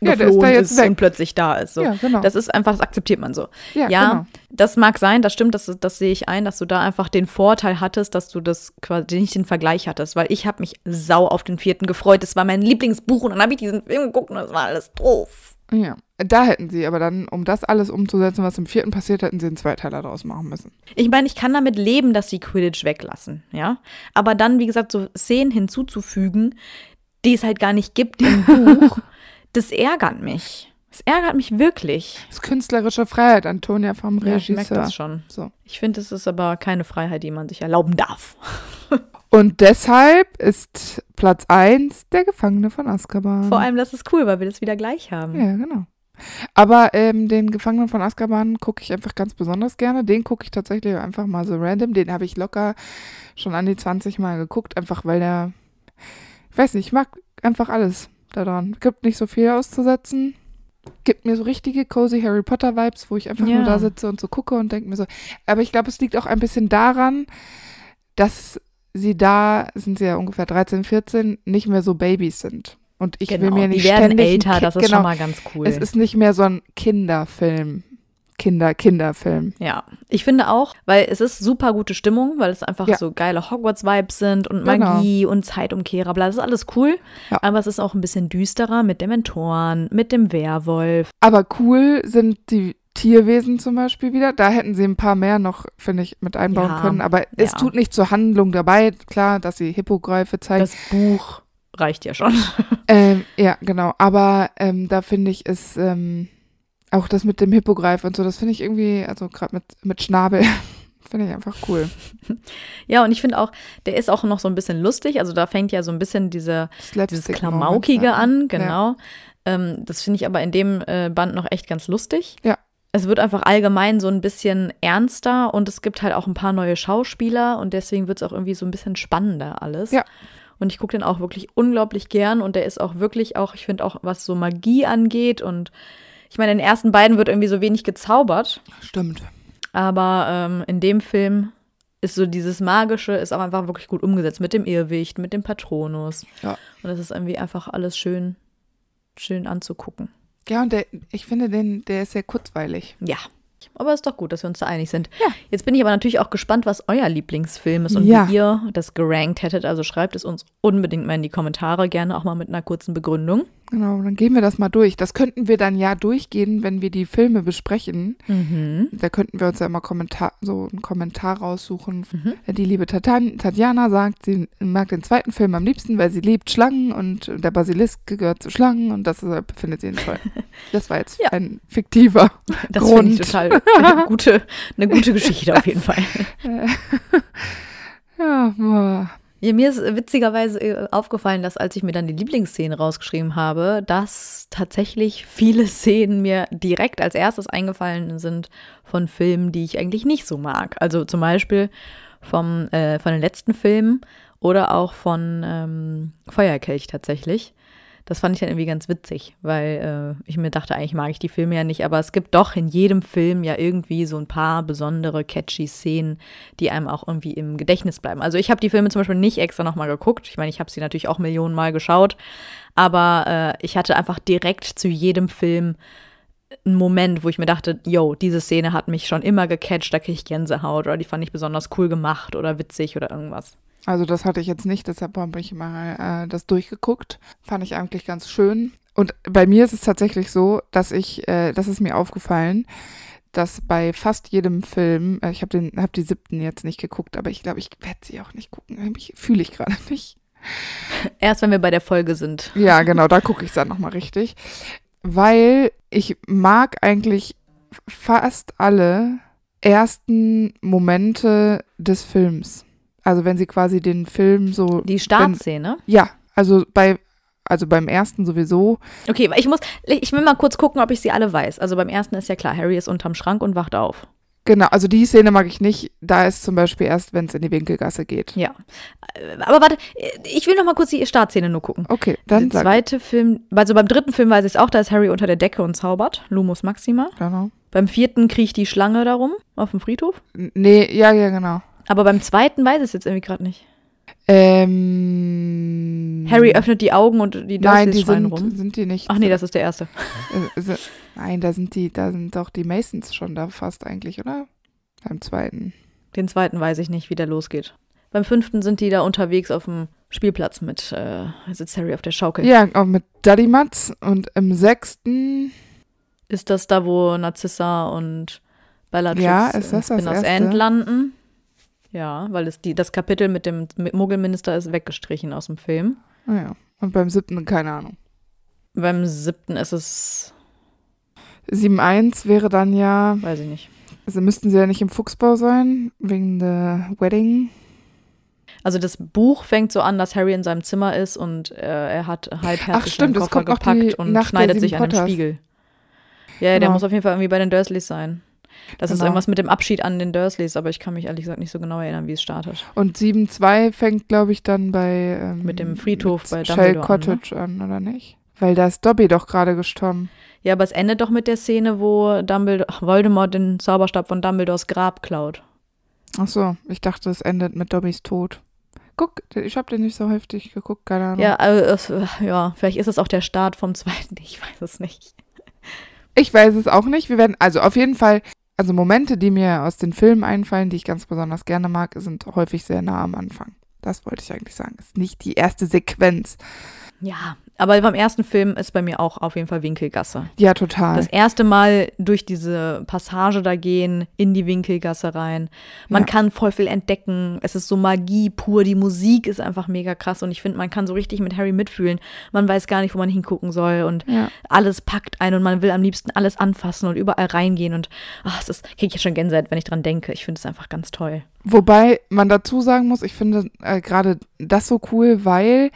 Ja, ist geflohen ist weg. und plötzlich da ist. So. Ja, genau. Das ist einfach, das akzeptiert man so. Ja, Ja, genau. das mag sein, das stimmt, das, das sehe ich ein, dass du da einfach den Vorteil hattest, dass du das quasi nicht den Vergleich hattest, weil ich habe mich sau auf den vierten gefreut. Das war mein Lieblingsbuch und dann habe ich diesen Film geguckt und das war alles doof. Ja, da hätten sie aber dann, um das alles umzusetzen, was im vierten passiert, hätten sie einen Zweiteiler draus machen müssen. Ich meine, ich kann damit leben, dass sie Quidditch weglassen, ja. Aber dann, wie gesagt, so Szenen hinzuzufügen, die es halt gar nicht gibt im Buch, das ärgert mich. Es ärgert mich wirklich. Das ist künstlerische Freiheit, Antonia vom Ja, ich merke Regisseur. das schon. so. Ich finde, es ist aber keine Freiheit, die man sich erlauben darf. Und deshalb ist Platz 1 der Gefangene von Azkaban. Vor allem, das ist cool, weil wir das wieder gleich haben. Ja, genau. Aber ähm, den Gefangenen von Azkaban gucke ich einfach ganz besonders gerne. Den gucke ich tatsächlich einfach mal so random. Den habe ich locker schon an die 20 Mal geguckt, einfach weil der, ich weiß nicht, ich mag einfach alles daran. Gibt nicht so viel auszusetzen. Gibt mir so richtige cozy Harry Potter Vibes, wo ich einfach Ja. nur da sitze und so gucke und denke mir so. Aber ich glaube, es liegt auch ein bisschen daran, dass sie da, sind sie ja ungefähr 13, 14, nicht mehr so Babys sind. Und ich will Genau, mir nicht die werden ständig älter, das ist genau, schon mal ganz cool. es ist nicht mehr so ein Kinderfilm. Kinder, Kinderfilm. Ja, ich finde auch, weil es ist super gute Stimmung, weil es einfach Ja. so geile Hogwarts-Vibes sind und Genau. Magie und Zeitumkehrer, bla, das ist alles cool. Ja. Aber es ist auch ein bisschen düsterer mit Dementoren, mit dem Werwolf. Aber cool sind die Tierwesen zum Beispiel wieder. Da hätten sie ein paar mehr noch, finde ich, mit einbauen Ja, können. Aber es ja. tut nicht zur Handlung dabei. Klar, dass sie Hippogreife zeigen. Das Buch reicht ja schon. Ähm, ja, genau. Aber ähm, da finde ich es ähm, auch das mit dem Hippogreif und so, das finde ich irgendwie, also gerade mit, mit Schnabel, Finde ich einfach cool. Ja, und ich finde auch, der ist auch noch so ein bisschen lustig. Also da fängt ja so ein bisschen diese, dieses Klamaukige an, genau. Ähm, das finde ich aber in dem äh, Band noch echt ganz lustig. Ja. Es wird einfach allgemein so ein bisschen ernster und es gibt halt auch ein paar neue Schauspieler und deswegen wird es auch irgendwie so ein bisschen spannender alles. Ja. Und ich gucke den auch wirklich unglaublich gern und der ist auch wirklich auch, ich finde auch, was so Magie angeht und ich meine, in den ersten beiden wird irgendwie so wenig gezaubert. Stimmt. Aber ähm, in dem Film ist so dieses Magische, ist auch einfach wirklich gut umgesetzt mit dem Irrwicht, mit dem Patronus. Ja. Und es ist irgendwie einfach alles schön, schön anzugucken. Ja, und der, ich finde, den, der ist sehr kurzweilig. Ja. Aber ist doch gut, dass wir uns da einig sind. Ja. Jetzt bin ich aber natürlich auch gespannt, was euer Lieblingsfilm ist und Ja. wie ihr das gerankt hättet. Also schreibt es uns unbedingt mal in die Kommentare, gerne auch mal mit einer kurzen Begründung. Genau, dann gehen wir das mal durch. Das könnten wir dann ja durchgehen, wenn wir die Filme besprechen. Mhm. Da könnten wir uns ja immer Kommentar, so einen Kommentar raussuchen. Mhm. Die liebe Tatjana sagt, sie mag den zweiten Film am liebsten, weil sie liebt Schlangen und der Basilisk gehört zu Schlangen und das findet sie toll. Das war jetzt Ja. ein fiktiver Das Grund. total eine gute, eine gute Geschichte auf jeden Fall. Ja, boah. Ja, mir ist witzigerweise äh, aufgefallen, dass als ich mir dann die Lieblingsszene rausgeschrieben habe, dass tatsächlich viele Szenen mir direkt als erstes eingefallen sind von Filmen, die ich eigentlich nicht so mag. Also zum Beispiel vom, äh, von den letzten Filmen oder auch von ähm, Feuerkelch tatsächlich. Das fand ich dann irgendwie ganz witzig, weil äh, ich mir dachte, eigentlich mag ich die Filme ja nicht, aber es gibt doch in jedem Film ja irgendwie so ein paar besondere catchy Szenen, die einem auch irgendwie im Gedächtnis bleiben. Also ich habe die Filme zum Beispiel nicht extra nochmal geguckt. Ich meine, ich habe sie natürlich auch Millionen Mal geschaut, aber äh, ich hatte einfach direkt zu jedem Film einen Moment, wo ich mir dachte, yo, diese Szene hat mich schon immer gecatcht, da kriege ich Gänsehaut oder die fand ich besonders cool gemacht oder witzig oder irgendwas. Also das hatte ich jetzt nicht, deshalb habe ich mal äh, das durchgeguckt. Fand ich eigentlich ganz schön. Und bei mir ist es tatsächlich so, dass ich, äh, das ist mir aufgefallen, dass bei fast jedem Film, äh, ich habe den, habe die siebten jetzt nicht geguckt, aber ich glaube, ich werde sie auch nicht gucken. Fühle ich gerade nicht. Erst wenn wir bei der Folge sind. Ja, genau, da gucke ich es dann nochmal richtig. Weil ich mag eigentlich fast alle ersten Momente des Films. Also wenn sie quasi den Film so. Die Startszene. Wenn, ja, also bei, also beim ersten sowieso. Okay, ich muss, ich will mal kurz gucken, ob ich sie alle weiß. Also beim ersten ist ja klar, Harry ist unterm Schrank und wacht auf. Genau, also die Szene mag ich nicht. Da ist zum Beispiel erst, wenn es in die Winkelgasse geht. Ja. Aber warte, ich will noch mal kurz die Startszene nur gucken. Okay, dann Der zweite Film, also beim dritten Film weiß ich es auch, da ist Harry unter der Decke und zaubert, Lumus Maxima. Genau. Beim vierten kriecht die Schlange darum auf dem Friedhof. Nee, ja, ja, genau. Aber beim zweiten weiß ich es jetzt irgendwie gerade nicht. Ähm, Harry öffnet die Augen und die Nein, Dursleys die schreien sind, rum. sind die nicht. Ach nee, das ist der erste. Äh, ist- Nein, da sind die, da sind doch die Masons schon da fast eigentlich, oder? Beim zweiten. Den zweiten weiß ich nicht, wie der losgeht. Beim fünften sind die da unterwegs auf dem Spielplatz mit, äh, sitzt Harry auf der Schaukel. Ja, auch mit Daddy Matz und im sechsten, Ist das da, wo Narzissa und Bellatrix Ja, ist das in das Spinners? End landen? Ja, weil es die, das Kapitel mit dem mit Muggelminister ist weggestrichen aus dem Film. naja, und beim siebten, keine Ahnung. Beim siebten ist es, 7.1 wäre dann ja, weiß ich nicht. also müssten sie ja nicht im Fuchsbau sein, wegen der Wedding. Also das Buch fängt so an, dass Harry in seinem Zimmer ist und äh, er hat halbherzig Ach, stimmt, seinen Koffer gepackt und Nacht der schneidet sich an den Potters. Spiegel. Ja, der Genau. muss auf jeden Fall irgendwie bei den Dursleys sein. Das ist Genau. irgendwas mit dem Abschied an den Dursleys, aber ich kann mich ehrlich gesagt nicht so genau erinnern, wie es startet. Und 7.2 fängt, glaube ich, dann bei ähm, Mit dem Friedhof mit bei Shell Dumbledore an, ne? Cottage an, oder nicht? Weil da ist Dobby doch gerade gestorben. Ja, aber es endet doch mit der Szene, wo Dumbledore, ach, Voldemort den Zauberstab von Dumbledores Grab klaut. Ach so, ich dachte, es endet mit Dobbys Tod. Guck, ich habe den nicht so heftig geguckt, keine Ahnung. Ja, also, ja, vielleicht ist es auch der Start vom zweiten, ich weiß es nicht. Ich weiß es auch nicht. Wir werden, also auf jeden Fall, also Momente, die mir aus den Filmen einfallen, die ich ganz besonders gerne mag, sind häufig sehr nah am Anfang. Das wollte ich eigentlich sagen. Ist nicht die erste Sequenz. Ja, aber beim ersten Film ist bei mir auch auf jeden Fall Winkelgasse. Ja, total. Das erste Mal durch diese Passage da gehen, in die Winkelgasse rein. Man Ja. kann voll viel entdecken. Es ist so Magie pur. Die Musik ist einfach mega krass. Und ich finde, man kann so richtig mit Harry mitfühlen. Man weiß gar nicht, wo man hingucken soll. Und Ja. alles packt ein und man will am liebsten alles anfassen und überall reingehen. Und ach, das kriege ich ja schon Gänsehaut, wenn ich dran denke. Ich finde es einfach ganz toll. Wobei man dazu sagen muss, ich finde äh, gerade das so cool, weil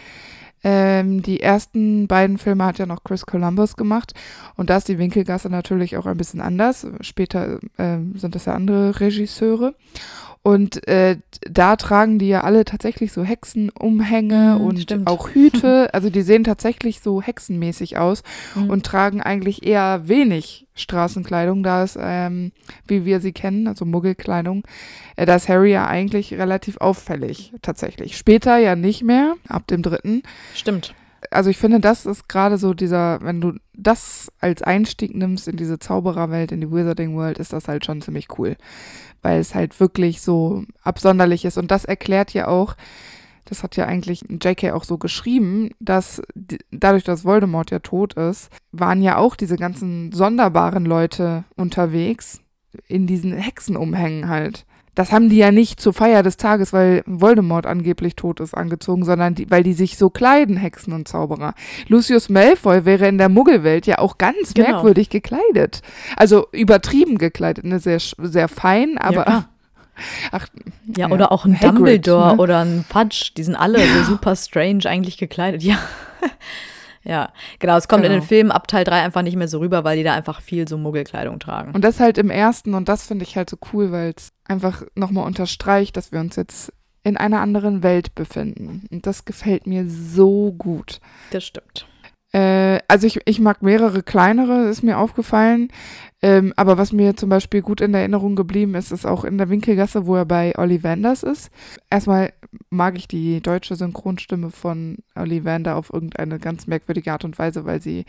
ähm, die ersten beiden Filme hat ja noch Chris Columbus gemacht und da ist die Winkelgasse natürlich auch ein bisschen anders. Später ähm, sind das ja andere Regisseure. Und äh, da tragen die ja alle tatsächlich so Hexenumhänge Mhm, und stimmt. auch Hüte. Also die sehen tatsächlich so hexenmäßig aus Mhm. und tragen eigentlich eher wenig Straßenkleidung, da es, ähm, wie wir sie kennen, also Muggelkleidung, äh, da ist Harry ja eigentlich relativ auffällig, tatsächlich. Später ja nicht mehr, ab dem dritten. Stimmt. Also ich finde, das ist gerade so dieser, wenn du das als Einstieg nimmst in diese Zaubererwelt, in die Wizarding World, ist das halt schon ziemlich cool. Weil es halt wirklich so absonderlich ist. Und das erklärt ja auch, das hat ja eigentlich JK auch so geschrieben, dass dadurch, dass Voldemort ja tot ist, waren ja auch diese ganzen sonderbaren Leute unterwegs in diesen Hexenumhängen halt. Das haben die ja nicht zur Feier des Tages, weil Voldemort angeblich tot ist, angezogen, sondern die, weil die sich so kleiden, Hexen und Zauberer. Lucius Malfoy wäre in der Muggelwelt ja auch ganz Genau. merkwürdig gekleidet. Also übertrieben gekleidet, ne? sehr, sehr fein, aber klar. ach, Ja, Ja, oder auch ein Hagrid, Dumbledore ne? oder ein Fudge, die sind alle so super strange eigentlich gekleidet, ja. ja, genau, es kommt in Genau. den Filmen ab Teil 3 einfach nicht mehr so rüber, weil die da einfach viel so Muggelkleidung tragen. Und das halt im ersten und das finde ich halt so cool, weil es einfach nochmal unterstreicht, dass wir uns jetzt in einer anderen Welt befinden. Und das gefällt mir so gut. Das stimmt. Äh, also ich, ich mag mehrere kleinere, ist mir aufgefallen. Ähm, aber was mir zum Beispiel gut in Erinnerung geblieben ist, ist auch in der Winkelgasse, wo er bei Ollivanders ist. Erstmal mag ich die deutsche Synchronstimme von Ollivander auf irgendeine ganz merkwürdige Art und Weise, weil sie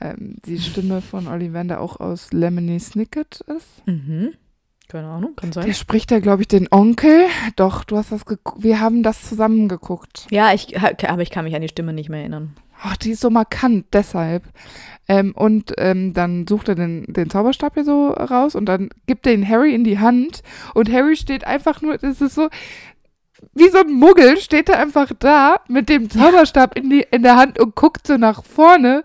ähm, die Stimme von Ollivander auch aus Lemony Snicket ist. Mhm. Keine Ahnung, kann Der sein. spricht ja, glaube ich, den Onkel. Doch, du hast das geguckt. Wir haben das zusammen geguckt. Ja, ich, aber ich kann mich an die Stimme nicht mehr erinnern. Ach, die ist so markant, deshalb. Ähm, und ähm, dann sucht er den, den Zauberstab hier so raus und dann gibt er ihn Harry in die Hand und Harry steht einfach nur, das ist so, wie so ein Muggel steht er einfach da mit dem Zauberstab in, die, in der Hand und guckt so nach vorne.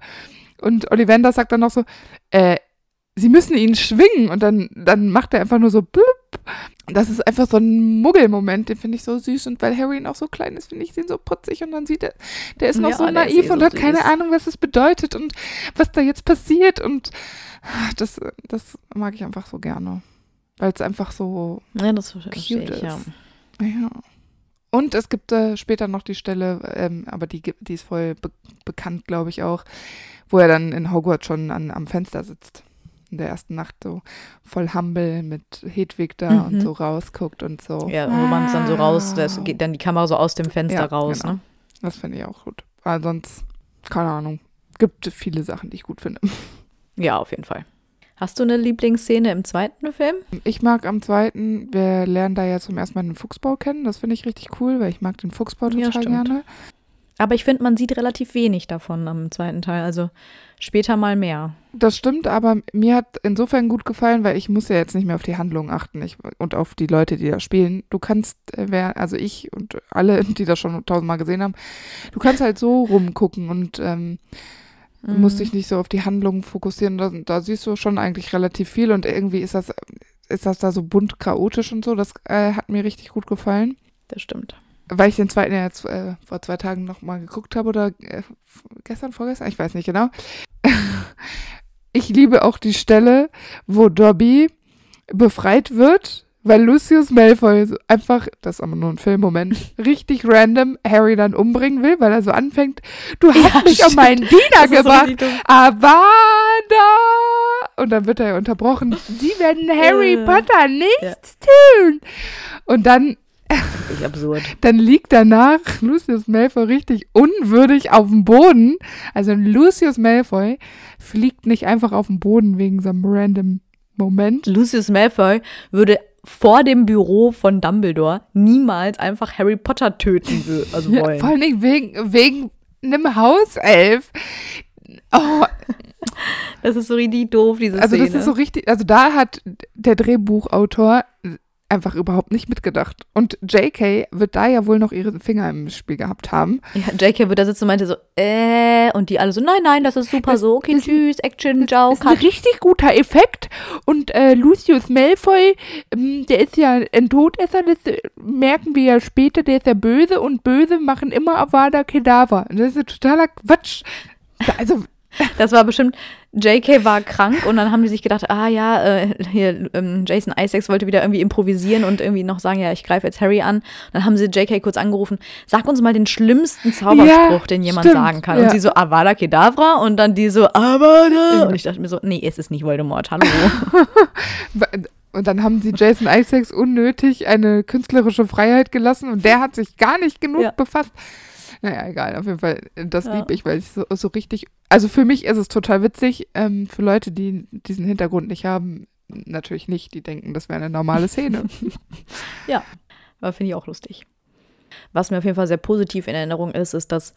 Und Ollivander sagt dann noch so, äh, sie müssen ihn schwingen und dann, dann macht er einfach nur so blub. Das ist einfach so ein Muggelmoment, den finde ich so süß und weil Harry noch so klein ist, finde ich den so putzig und dann sieht er, der ist noch Ja, so ist naiv eh und so hat keine. Ahnung, was es bedeutet und was da jetzt passiert und das, das mag ich einfach so gerne, weil es einfach so Ja, das Cute ich, ja. ist. ja. Und es gibt äh, später noch die Stelle, ähm, aber die, die ist voll be bekannt, glaube ich auch, wo er dann in Hogwarts schon an, am Fenster sitzt. In der ersten Nacht so voll humble mit Hedwig da Mhm. und so rausguckt und so. Ja, wo man es dann so raus, das Wow. geht dann die Kamera so aus dem Fenster Ja, raus, genau. ne? Das finde ich auch gut. Weil sonst, keine Ahnung, gibt viele Sachen, die ich gut finde. Ja, auf jeden Fall. Hast du eine Lieblingsszene im zweiten Film? Ich mag am zweiten, wir lernen da ja zum ersten Mal den Fuchsbau kennen. Das finde ich richtig cool, weil ich mag den Fuchsbau Ja, total stimmt. gerne. Aber ich finde, man sieht relativ wenig davon am zweiten Teil. Also später mal mehr. Das stimmt, aber mir hat insofern gut gefallen, weil ich muss ja jetzt nicht mehr auf die Handlung achten ich, und auf die Leute, die da spielen. Du kannst, äh, wer, also ich und alle, die das schon tausendmal gesehen haben, du kannst halt so rumgucken und ähm, Mhm. musst dich nicht so auf die Handlung fokussieren. Da, da siehst du schon eigentlich relativ viel und irgendwie ist das, ist das da so bunt chaotisch und so. Das äh, hat mir richtig gut gefallen. Das stimmt. Weil ich den zweiten ja jetzt äh, vor zwei Tagen noch mal geguckt habe oder äh, gestern, vorgestern, ich weiß nicht genau. Ich liebe auch die Stelle, wo Dobby befreit wird, weil Lucius Malfoy einfach, das ist aber nur ein Filmmoment, richtig random Harry dann umbringen will, weil er so anfängt, du hast Ja, mich um meinen Diener richtig dumm. Avada! Und dann wird er ja unterbrochen. Sie werden Harry Äh, Potter nichts ja. tun. Und dann Wirklich absurd. dann liegt danach Lucius Malfoy richtig unwürdig auf dem Boden. Also Lucius Malfoy fliegt nicht einfach auf den Boden wegen so einem random Moment. Lucius Malfoy würde vor dem Büro von Dumbledore niemals einfach Harry Potter töten will, also wollen. Ja, vor Dingen wegen, wegen einem Hauself. Oh, Das ist so richtig doof, diese also Szene. das ist so richtig, also da hat der Drehbuchautor einfach überhaupt nicht mitgedacht. Und JK wird da ja wohl noch ihre Finger im Spiel gehabt haben. ja, JK wird da sitzen und meinte so, äh, und die alle so, nein, nein, das ist super so, okay, tschüss, Action, ciao, Das ist ein richtig guter Effekt. Und äh, Lucius Malfoy, ähm, der ist ja ein Todesser, das äh, merken wir ja später, der ist ja böse und böse machen immer Avada Kedavra. Das ist totaler Quatsch. Also, Das war bestimmt, JK war krank und dann haben die sich gedacht, ah ja, äh, hier, ähm, Jason Isaacs wollte wieder irgendwie improvisieren und irgendwie noch sagen, ja, ich greife jetzt Harry an. Und dann haben sie JK kurz angerufen, sag uns mal den schlimmsten Zauberspruch, Ja, den jemand stimmt, sagen kann. ja. Und sie so, Avada Kedavra und dann die so, Avada. Und ich dachte mir so, nee, es ist nicht Voldemort, hallo. und dann haben sie Jason Isaacs unnötig eine künstlerische Freiheit gelassen und der hat sich gar nicht genug Ja. befasst. Naja, egal, auf jeden Fall, das Ja. liebe ich, weil ich so, so richtig, also für mich ist es total witzig, ähm, für Leute, die diesen Hintergrund nicht haben, natürlich nicht, die denken, das wäre eine normale Szene. Aber finde ich auch lustig. Was mir auf jeden Fall sehr positiv in Erinnerung ist, ist, dass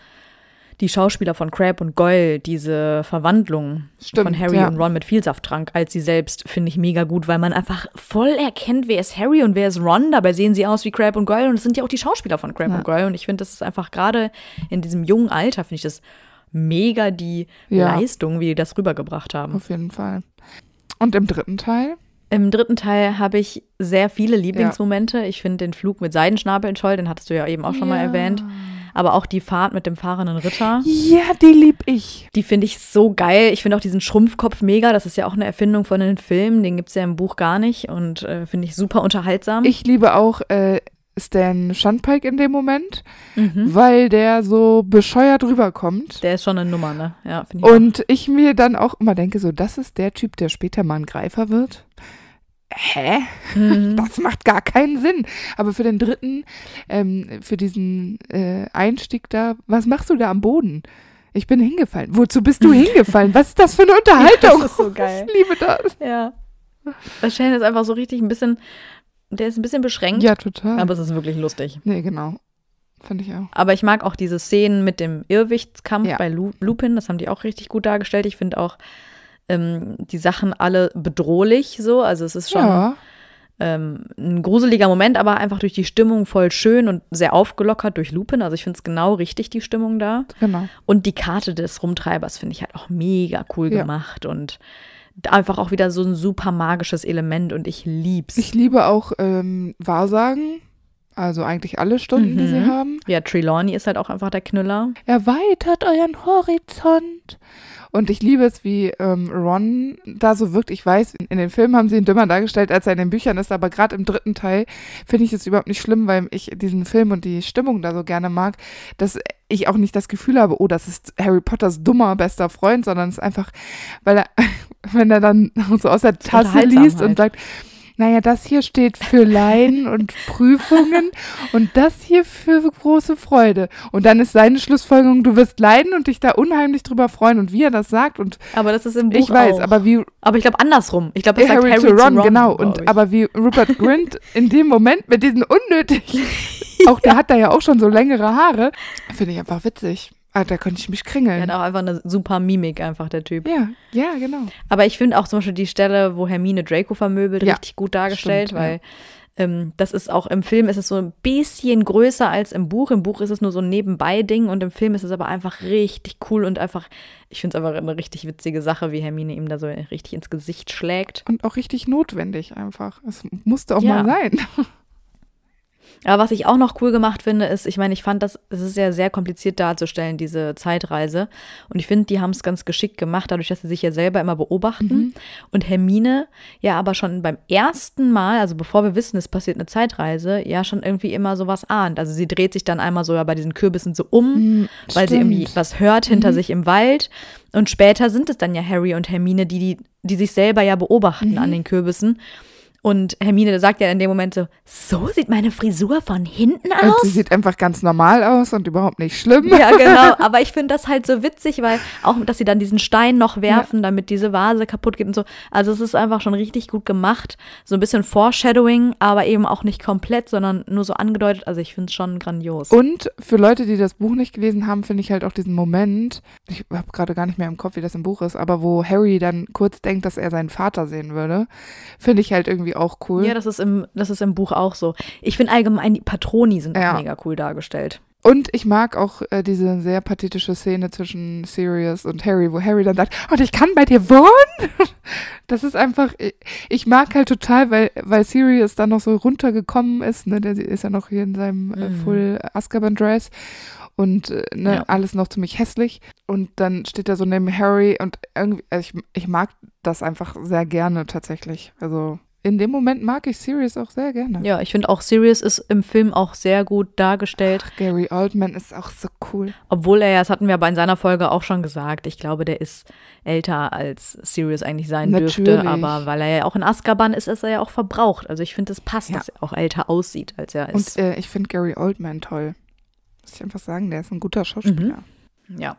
die Schauspieler von Crab und Goyle diese Verwandlung Stimmt, von Harry ja. und Ron mit Vielsafttrank als sie selbst, finde ich mega gut, weil man einfach voll erkennt, wer ist Harry und wer ist Ron. Dabei sehen sie aus wie Crab und Goyle und es sind ja auch die Schauspieler von Crab Ja. und Goyle. Und ich finde, das ist einfach gerade in diesem jungen Alter, finde ich das mega die Ja. Leistung, wie die das rübergebracht haben. Auf jeden Fall. Und im dritten Teil? Im dritten Teil habe ich sehr viele Lieblingsmomente. Ich finde den Flug mit Seidenschnabeln toll, den hattest du ja eben auch schon mal Ja. erwähnt. Aber auch die Fahrt mit dem fahrenden Ritter, Ja, die lieb ich. die finde ich so geil. Ich finde auch diesen Schrumpfkopf mega. Das ist ja auch eine Erfindung von den Filmen. Den gibt es ja im Buch gar nicht und äh, finde ich super unterhaltsam. Ich liebe auch äh, Stan Shunpike in dem Moment, mhm. weil der so bescheuert rüberkommt. Der ist schon eine Nummer, ne? Ja, finde ich. auch. Und ich mir dann auch immer denke, so, das ist der Typ, der später mal ein Greifer wird. Hä? Mhm. Das macht gar keinen Sinn. Aber für den dritten, ähm, für diesen äh, Einstieg da, was machst du da am Boden? Ich bin hingefallen. Wozu bist du hingefallen? Was ist das für eine Unterhaltung? Das ist so geil. Ich liebe das. Ja. Das Shane ist einfach so richtig ein bisschen, der ist ein bisschen beschränkt, Ja, total. aber es ist wirklich lustig. nee, genau. Finde ich auch. Aber ich mag auch diese Szenen mit dem Irrwichtskampf Ja. bei Lu Lupin, das haben die auch richtig gut dargestellt. Ich finde auch ähm, die Sachen alle bedrohlich so. Also es ist schon Ja, ähm, ein gruseliger Moment, aber einfach durch die Stimmung voll schön und sehr aufgelockert durch Lupin. Also ich finde es genau richtig, die Stimmung da. genau. Und die Karte des Rumtreibers finde ich halt auch mega cool Ja. gemacht und einfach auch wieder so ein super magisches Element und ich lieb's. Ich liebe auch ähm, Wahrsagen. Also eigentlich alle Stunden, die sie Mhm. haben. ja, Trelawney ist halt auch einfach der Knüller. Erweitert euren Horizont. Und ich liebe es, wie ähm, Ron da so wirkt. Ich weiß, in, in den Filmen haben sie ihn dümmer dargestellt, als er in den Büchern ist, aber gerade im dritten Teil finde ich es überhaupt nicht schlimm, weil ich diesen Film und die Stimmung da so gerne mag, dass ich auch nicht das Gefühl habe, oh, das ist Harry Potters dummer bester Freund, sondern es ist einfach, weil er, wenn er dann so aus der Tasse liest halt. und sagt, naja, das hier steht für Leiden und Prüfungen und das hier für große Freude. Und dann ist seine Schlussfolgerung, du wirst leiden und dich da unheimlich drüber freuen. Und wie er das sagt und Aber das ist im Buch ich weiß, auch. aber wie Aber ich glaube andersrum. Ich glaube, das sagt Harry, Harry, zu Ron, genau. Und aber wie Rupert Grint in dem Moment mit diesen unnötig, auch der hat da ja auch schon so längere Haare, finde ich einfach witzig. Ah, da könnte ich mich er kringeln. hat auch einfach eine super Mimik, einfach der Typ. Ja, ja, genau. Aber ich finde auch zum Beispiel die Stelle, wo Hermine Draco vermöbelt, Ja, richtig gut dargestellt, stimmt, weil ähm, das ist auch im Film ist es so ein bisschen größer als im Buch. Im Buch ist es nur so ein Nebenbei-Ding und im Film ist es aber einfach richtig cool und einfach, ich finde es einfach eine richtig witzige Sache, wie Hermine ihm da so richtig ins Gesicht schlägt. Und auch richtig notwendig einfach. Es musste auch Ja. mal sein. Aber was ich auch noch cool gemacht finde, ist, ich meine, ich fand das, es ist ja sehr kompliziert darzustellen, diese Zeitreise. Und ich finde, die haben es ganz geschickt gemacht, dadurch, dass sie sich ja selber immer beobachten. Und Hermine ja aber schon beim ersten Mal, also bevor wir wissen, es passiert eine Zeitreise, ja schon irgendwie immer sowas ahnt. Also sie dreht sich dann einmal so ja bei diesen Kürbissen so um, weil sie irgendwie was hört hinter sich im Wald. Und später sind es dann ja Harry und Hermine, die, die, die sich selber ja beobachten an den Kürbissen. Und Hermine sagt ja in dem Moment so, so sieht meine Frisur von hinten aus. Und sie sieht einfach ganz normal aus und überhaupt nicht schlimm. Ja, genau. Aber ich finde das halt so witzig, weil auch, dass sie dann diesen Stein noch werfen, ja. damit diese Vase kaputt geht und so. Also es ist einfach schon richtig gut gemacht. So ein bisschen Foreshadowing, aber eben auch nicht komplett, sondern nur so angedeutet. Also ich finde es schon grandios. Und für Leute, die das Buch nicht gelesen haben, finde ich halt auch diesen Moment, ich habe gerade gar nicht mehr im Kopf, wie das im Buch ist, aber wo Harry dann kurz denkt, dass er seinen Vater sehen würde, finde ich halt irgendwie auch cool. Ja, das ist im, das ist im Buch auch so. Ich finde allgemein, die Patroni sind ja. mega cool dargestellt. Und ich mag auch äh, diese sehr pathetische Szene zwischen Sirius und Harry, wo Harry dann sagt, und ich kann bei dir wohnen? Das ist einfach, ich, ich mag halt total, weil, weil Sirius dann noch so runtergekommen ist, ne, der ist ja noch hier in seinem äh, mhm. Full Azkaban Dress und äh, ne, ja. alles noch ziemlich hässlich. Und dann steht er so neben Harry und irgendwie, also ich, ich mag das einfach sehr gerne tatsächlich. Also in dem Moment mag ich Sirius auch sehr gerne. Ja, ich finde auch Sirius ist im Film auch sehr gut dargestellt. Ach, Gary Oldman ist auch so cool. Obwohl er ja, das hatten wir aber in seiner Folge auch schon gesagt, ich glaube, der ist älter als Sirius eigentlich sein Natürlich. dürfte. Aber weil er ja auch in Azkaban ist, ist er ja auch verbraucht. Also ich finde, es passt, ja. dass er auch älter aussieht, als er ist. Und äh, ich finde Gary Oldman toll. Muss ich einfach sagen, der ist ein guter Schauspieler. Mhm. Ja.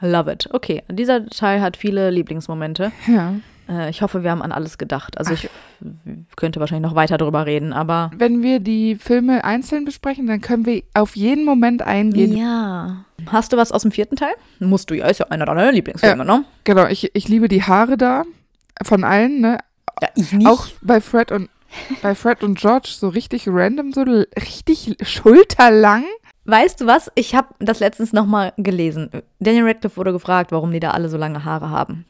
Love it. Okay, dieser Teil hat viele Lieblingsmomente. Ja. Äh, ich hoffe, wir haben an alles gedacht. Also ich könnte wahrscheinlich noch weiter darüber reden, aber. Wenn wir die Filme einzeln besprechen, dann können wir auf jeden Moment eingehen. Ja. Hast du was aus dem vierten Teil? Musst du ja, ist ja einer deiner Lieblingsfilme, ja, ne? Genau, ich, ich liebe die Haare da. Von allen, ne? Ja, ich nicht. Auch bei Fred und bei Fred und George so richtig random, so richtig schulterlang. Weißt du was? Ich habe das letztens nochmal gelesen. Daniel Radcliffe wurde gefragt, warum die da alle so lange Haare haben.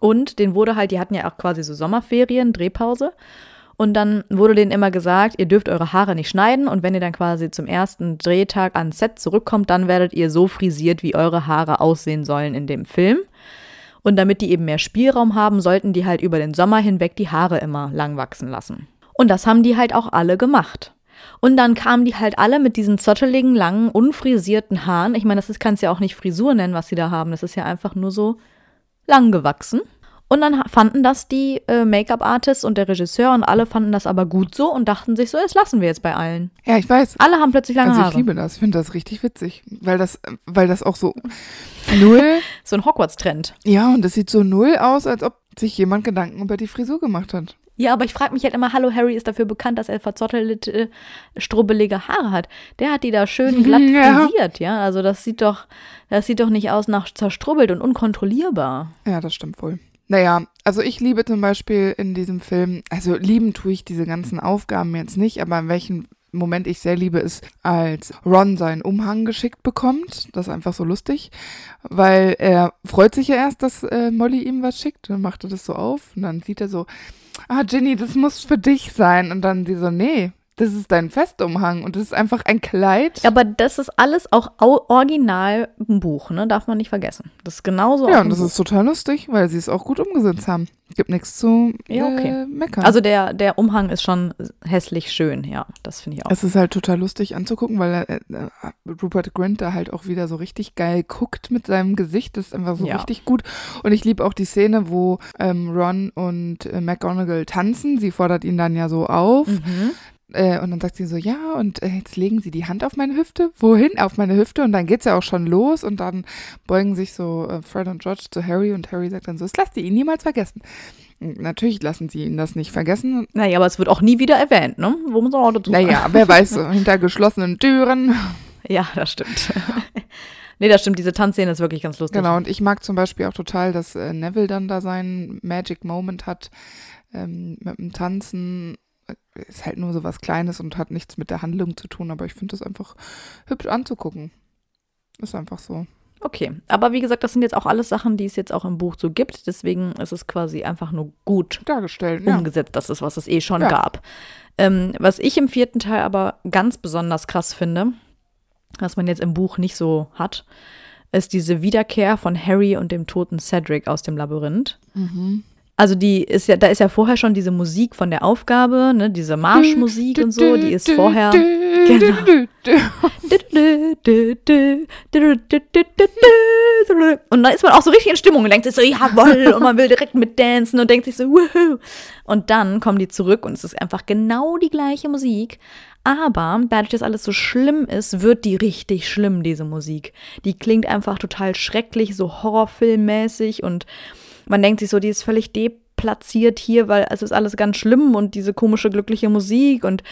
Und den wurde halt, die hatten ja auch quasi so Sommerferien, Drehpause. Und dann wurde denen immer gesagt, ihr dürft eure Haare nicht schneiden und wenn ihr dann quasi zum ersten Drehtag ans Set zurückkommt, dann werdet ihr so frisiert, wie eure Haare aussehen sollen in dem Film. Und damit die eben mehr Spielraum haben, sollten die halt über den Sommer hinweg die Haare immer lang wachsen lassen. Und das haben die halt auch alle gemacht. Und dann kamen die halt alle mit diesen zotteligen, langen, unfrisierten Haaren. Ich meine, das kannst du ja auch nicht Frisur nennen, was sie da haben. Das ist ja einfach nur so lang gewachsen. Und dann fanden das die äh, Make-up-Artists und der Regisseur und alle fanden das aber gut so und dachten sich so, das lassen wir jetzt bei allen. Ja, ich weiß. Alle haben plötzlich lange also Haare. ich liebe das. Ich finde das richtig witzig, weil das, weil das auch so null. so ein Hogwarts-Trend. Ja, und das sieht so null aus, als ob sich jemand Gedanken über die Frisur gemacht hat. Ja, aber ich frage mich halt immer, hallo, Harry ist dafür bekannt, dass er verzottelte, strubbelige Haare hat. Der hat die da schön glatt ja. frisiert, ja. Also das sieht doch, das sieht doch nicht aus nach zerstrubbelt und unkontrollierbar. Ja, das stimmt wohl. Naja, also ich liebe zum Beispiel in diesem Film, also lieben tue ich diese ganzen Aufgaben jetzt nicht, aber in welchem Moment ich sehr liebe, ist, als Ron seinen Umhang geschickt bekommt. Das ist einfach so lustig, weil er freut sich ja erst, dass äh, Molly ihm was schickt. Dann macht er das so auf und dann sieht er so, ah, Ginny, das muss für dich sein. Und dann sie so, nee, das ist dein Festumhang und das ist einfach ein Kleid. Aber das ist alles auch original im Buch, ne? Darf man nicht vergessen. Das ist genauso. Ja, und das Buch. ist total lustig, weil sie es auch gut umgesetzt haben. Gibt nichts zu ja, okay. äh, meckern. Also der, der Umhang ist schon hässlich schön, ja. Das finde ich auch. Es ist halt total lustig anzugucken, weil äh, äh, Rupert Grint da halt auch wieder so richtig geil guckt mit seinem Gesicht. Das ist einfach so ja. richtig gut. Und ich liebe auch die Szene, wo ähm, Ron und äh, McGonagall tanzen. Sie fordert ihn dann ja so auf. Mhm. Äh, und dann sagt sie so, ja, und äh, jetzt legen sie die Hand auf meine Hüfte. Wohin? Auf meine Hüfte. Und dann geht's ja auch schon los. Und dann beugen sich so äh, Fred und George zu Harry. Und Harry sagt dann so, das lasst ihr ihn niemals vergessen. Und natürlich lassen sie ihn das nicht vergessen. Naja, aber es wird auch nie wieder erwähnt, ne? Wo man auch dazu Naja, wer weiß, hinter geschlossenen Türen. Ja, das stimmt. Nee, das stimmt, diese Tanzszene ist wirklich ganz lustig. Genau, und ich mag zum Beispiel auch total, dass äh, Neville dann da seinen Magic Moment hat ähm, mit dem Tanzen ist halt nur so was Kleines und hat nichts mit der Handlung zu tun, aber ich finde das einfach hübsch anzugucken. Ist einfach so. Okay, aber wie gesagt, das sind jetzt auch alles Sachen, die es jetzt auch im Buch so gibt. Deswegen ist es quasi einfach nur gut dargestellt, umgesetzt. Ja. Das ist, was es eh schon ja. gab. Ähm, was ich im vierten Teil aber ganz besonders krass finde, was man jetzt im Buch nicht so hat, ist diese Wiederkehr von Harry und dem toten Cedric aus dem Labyrinth. Mhm Also die ist ja, da ist ja vorher schon diese Musik von der Aufgabe, ne, diese Marschmusik und so, die ist vorher. Genau. Und dann ist man auch so richtig in Stimmung und denkt sich so, jawoll, und man will direkt mitdancen und denkt sich so, wuhu. Und dann kommen die zurück und es ist einfach genau die gleiche Musik. Aber dadurch, dass alles so schlimm ist, wird die richtig schlimm, diese Musik. Die klingt einfach total schrecklich, so horrorfilmmäßig und man denkt sich so, die ist völlig deplatziert hier, weil es ist alles ganz schlimm und diese komische glückliche Musik und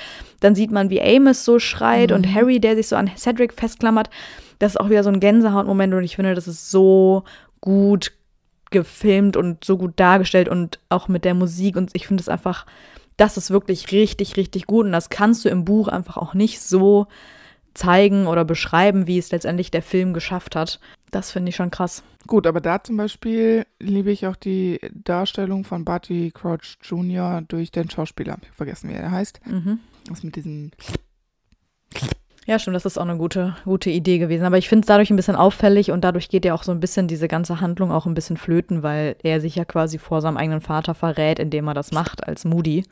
dann sieht man, wie Amos so schreit mhm. und Harry, der sich so an Cedric festklammert. Das ist auch wieder so ein Gänsehautmoment und ich finde, das ist so gut gefilmt und so gut dargestellt und auch mit der Musik und ich finde es einfach, das ist wirklich richtig, richtig gut und das kannst du im Buch einfach auch nicht so zeigen oder beschreiben, wie es letztendlich der Film geschafft hat. Das finde ich schon krass. Gut, aber da zum Beispiel liebe ich auch die Darstellung von Barty Crouch Jr. durch den Schauspieler. Ich vergessen, wie er heißt. Mhm. Das mit diesen. Ja, stimmt, das ist auch eine gute, gute Idee gewesen. Aber ich finde es dadurch ein bisschen auffällig und dadurch geht ja auch so ein bisschen diese ganze Handlung auch ein bisschen flöten, weil er sich ja quasi vor seinem eigenen Vater verrät, indem er das macht als Moody.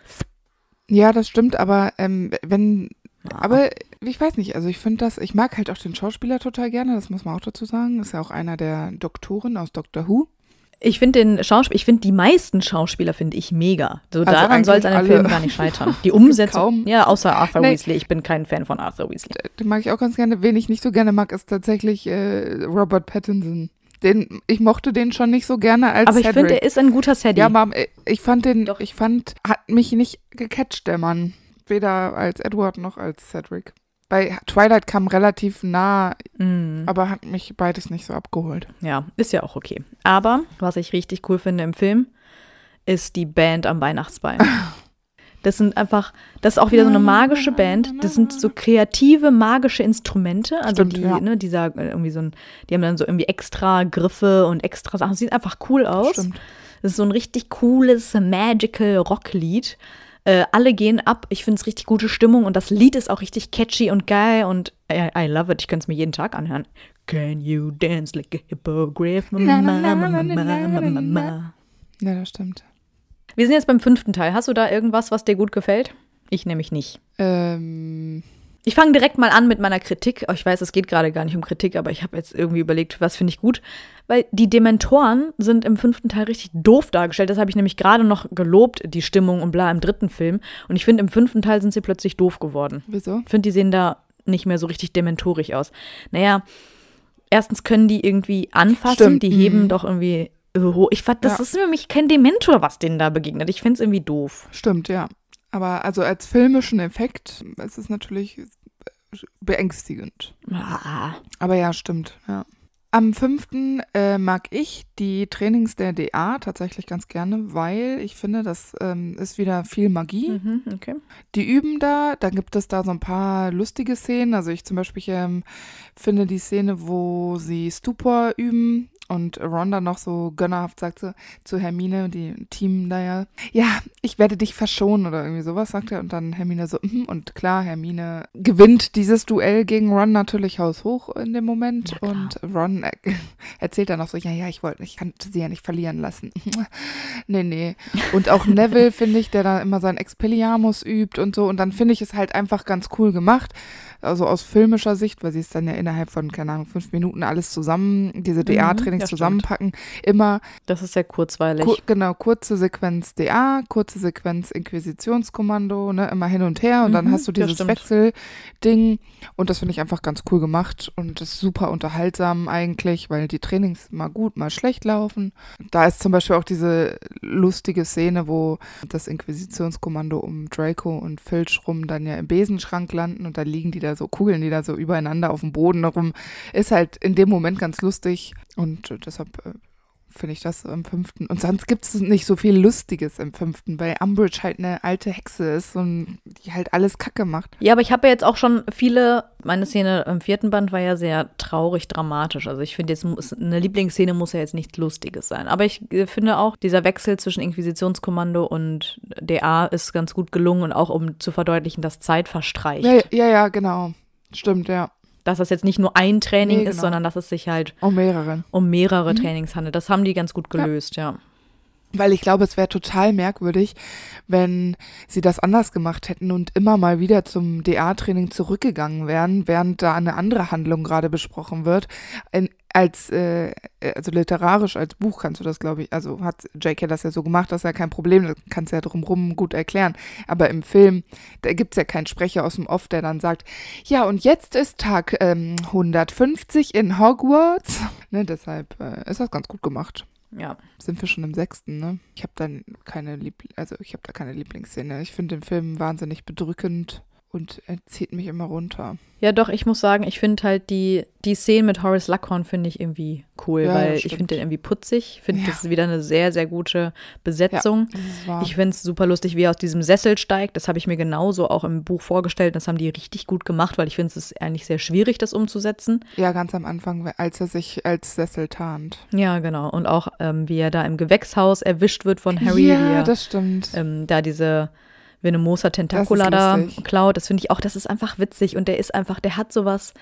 Ja, das stimmt, aber ähm, wenn aber ich weiß nicht, also ich finde das, ich mag halt auch den Schauspieler total gerne, das muss man auch dazu sagen. Ist ja auch einer der Doktoren aus Doctor Who. Ich finde den Schauspieler, ich finde die meisten Schauspieler finde ich mega. So also daran soll es an dem Film gar nicht scheitern. Die Umsetzung, ja, außer Arthur nee. Weasley. Ich bin kein Fan von Arthur Weasley. Den mag ich auch ganz gerne. Wen ich nicht so gerne mag, ist tatsächlich äh, Robert Pattinson. Den, ich mochte den schon nicht so gerne als Aber ich finde, er ist ein guter Sadie. Ja, Mom, ich fand den, Doch. ich fand, hat mich nicht gecatcht, der Mann weder als Edward noch als Cedric. Bei Twilight kam relativ nah, mm. aber hat mich beides nicht so abgeholt. Ja, ist ja auch okay. Aber was ich richtig cool finde im Film, ist die Band am Weihnachtsbein. Das sind einfach, das ist auch wieder so eine magische Band. Das sind so kreative, magische Instrumente. Also Stimmt, die, ja. ne, dieser, äh, irgendwie so ein, die haben dann so irgendwie extra Griffe und extra Sachen. Sieht einfach cool aus. Stimmt. Das ist so ein richtig cooles, magical Rocklied. Äh, alle gehen ab. Ich finde es richtig gute Stimmung und das Lied ist auch richtig catchy und geil und I, I love it. Ich könnte es mir jeden Tag anhören. Can you dance like a hippogriff? Ja, das stimmt. Wir sind jetzt beim fünften Teil. Hast du da irgendwas, was dir gut gefällt? Ich nämlich nicht. Ähm, ich fange direkt mal an mit meiner Kritik. Oh, ich weiß, es geht gerade gar nicht um Kritik, aber ich habe jetzt irgendwie überlegt, was finde ich gut. Weil die Dementoren sind im fünften Teil richtig doof dargestellt. Das habe ich nämlich gerade noch gelobt, die Stimmung und bla im dritten Film. Und ich finde, im fünften Teil sind sie plötzlich doof geworden. Wieso? Ich finde, die sehen da nicht mehr so richtig dementorig aus. Naja, erstens können die irgendwie anfassen, Stimmt. die heben mhm. doch irgendwie hoch. Ich fand, das ja. ist nämlich kein Dementor, was denen da begegnet. Ich finde es irgendwie doof. Stimmt, ja. Aber also als filmischen Effekt ist es natürlich beängstigend. Ah. Aber ja, stimmt, ja. Am 5. Äh, mag ich die Trainings der DA tatsächlich ganz gerne, weil ich finde, das ähm, ist wieder viel Magie. Mhm, okay. Die üben da, dann gibt es da so ein paar lustige Szenen. Also ich zum Beispiel ähm, finde die Szene, wo sie Stupor üben, und Rhonda noch so gönnerhaft sagt so, zu Hermine, die Team da ja, ja, ich werde dich verschonen oder irgendwie sowas, sagt er. Und dann Hermine so, mm, und klar, Hermine gewinnt dieses Duell gegen Ron natürlich haushoch in dem Moment. Und Ron erzählt dann noch so, ja, ja, ich wollte, ich kann sie ja nicht verlieren lassen. nee, nee. Und auch Neville, finde ich, der da immer sein Expelliarmus übt und so. Und dann finde ich es halt einfach ganz cool gemacht also aus filmischer Sicht, weil sie es dann ja innerhalb von, keine Ahnung, fünf Minuten alles zusammen, diese mhm, DA-Trainings ja, zusammenpacken, immer. Das ist sehr kurzweilig. Kur genau, kurze Sequenz DA, kurze Sequenz Inquisitionskommando, ne, immer hin und her und mhm, dann hast du dieses Wechselding und das finde ich einfach ganz cool gemacht und ist super unterhaltsam eigentlich, weil die Trainings mal gut, mal schlecht laufen. Da ist zum Beispiel auch diese lustige Szene, wo das Inquisitionskommando um Draco und Filch rum dann ja im Besenschrank landen und da liegen die da so Kugeln, die da so übereinander auf dem Boden rum, ist halt in dem Moment ganz lustig und deshalb äh, finde ich das im fünften. Und sonst gibt es nicht so viel Lustiges im fünften, weil Umbridge halt eine alte Hexe ist und die halt alles Kacke macht. Ja, aber ich habe ja jetzt auch schon viele, meine Szene im vierten Band war ja sehr traurig, dramatisch. Also ich finde jetzt, eine Lieblingsszene muss ja jetzt nichts Lustiges sein. Aber ich äh, finde auch, dieser Wechsel zwischen Inquisitionskommando und DA ist ganz gut gelungen und auch um zu verdeutlichen, dass Zeit verstreicht. Ja, ja, ja genau. Stimmt, ja dass das jetzt nicht nur ein Training nee, ist, genau. sondern dass es sich halt um mehrere, um mehrere mhm. Trainings handelt. Das haben die ganz gut gelöst, ja. ja. Weil ich glaube, es wäre total merkwürdig, wenn sie das anders gemacht hätten und immer mal wieder zum DA-Training zurückgegangen wären, während da eine andere Handlung gerade besprochen wird. In, als, äh, also literarisch als Buch kannst du das, glaube ich, also hat J.K. das ja so gemacht, das ist ja kein Problem, das kannst du ja drumrum gut erklären. Aber im Film, da gibt es ja keinen Sprecher aus dem Off, der dann sagt, ja, und jetzt ist Tag ähm, 150 in Hogwarts. Ne, deshalb äh, ist das ganz gut gemacht. Ja. Sind wir schon im sechsten, ne? Ich habe dann keine Liebl also ich habe da keine Lieblingsszene. Ich finde den Film wahnsinnig bedrückend und er zieht mich immer runter. Ja, doch, ich muss sagen, ich finde halt die, die Szene mit Horace Luckhorn finde ich irgendwie cool, Ja, weil ich finde den irgendwie putzig. Ich finde, Ja. das ist wieder eine sehr, sehr gute Besetzung. wahr. Ich finde es super lustig, wie er aus diesem Sessel steigt. Das habe ich mir genauso auch im Buch vorgestellt. Das haben die richtig gut gemacht, weil ich finde, es ist eigentlich sehr schwierig, das umzusetzen. ja, ganz am Anfang, als er sich als Sessel tarnt. Ja, genau. Und auch, ähm, wie er da im Gewächshaus erwischt wird von Harry, ja, er das stimmt. ähm, da diese Venemosa Tentacula da klaut. Das finde ich auch, das ist einfach witzig und der ist einfach, der hat sowas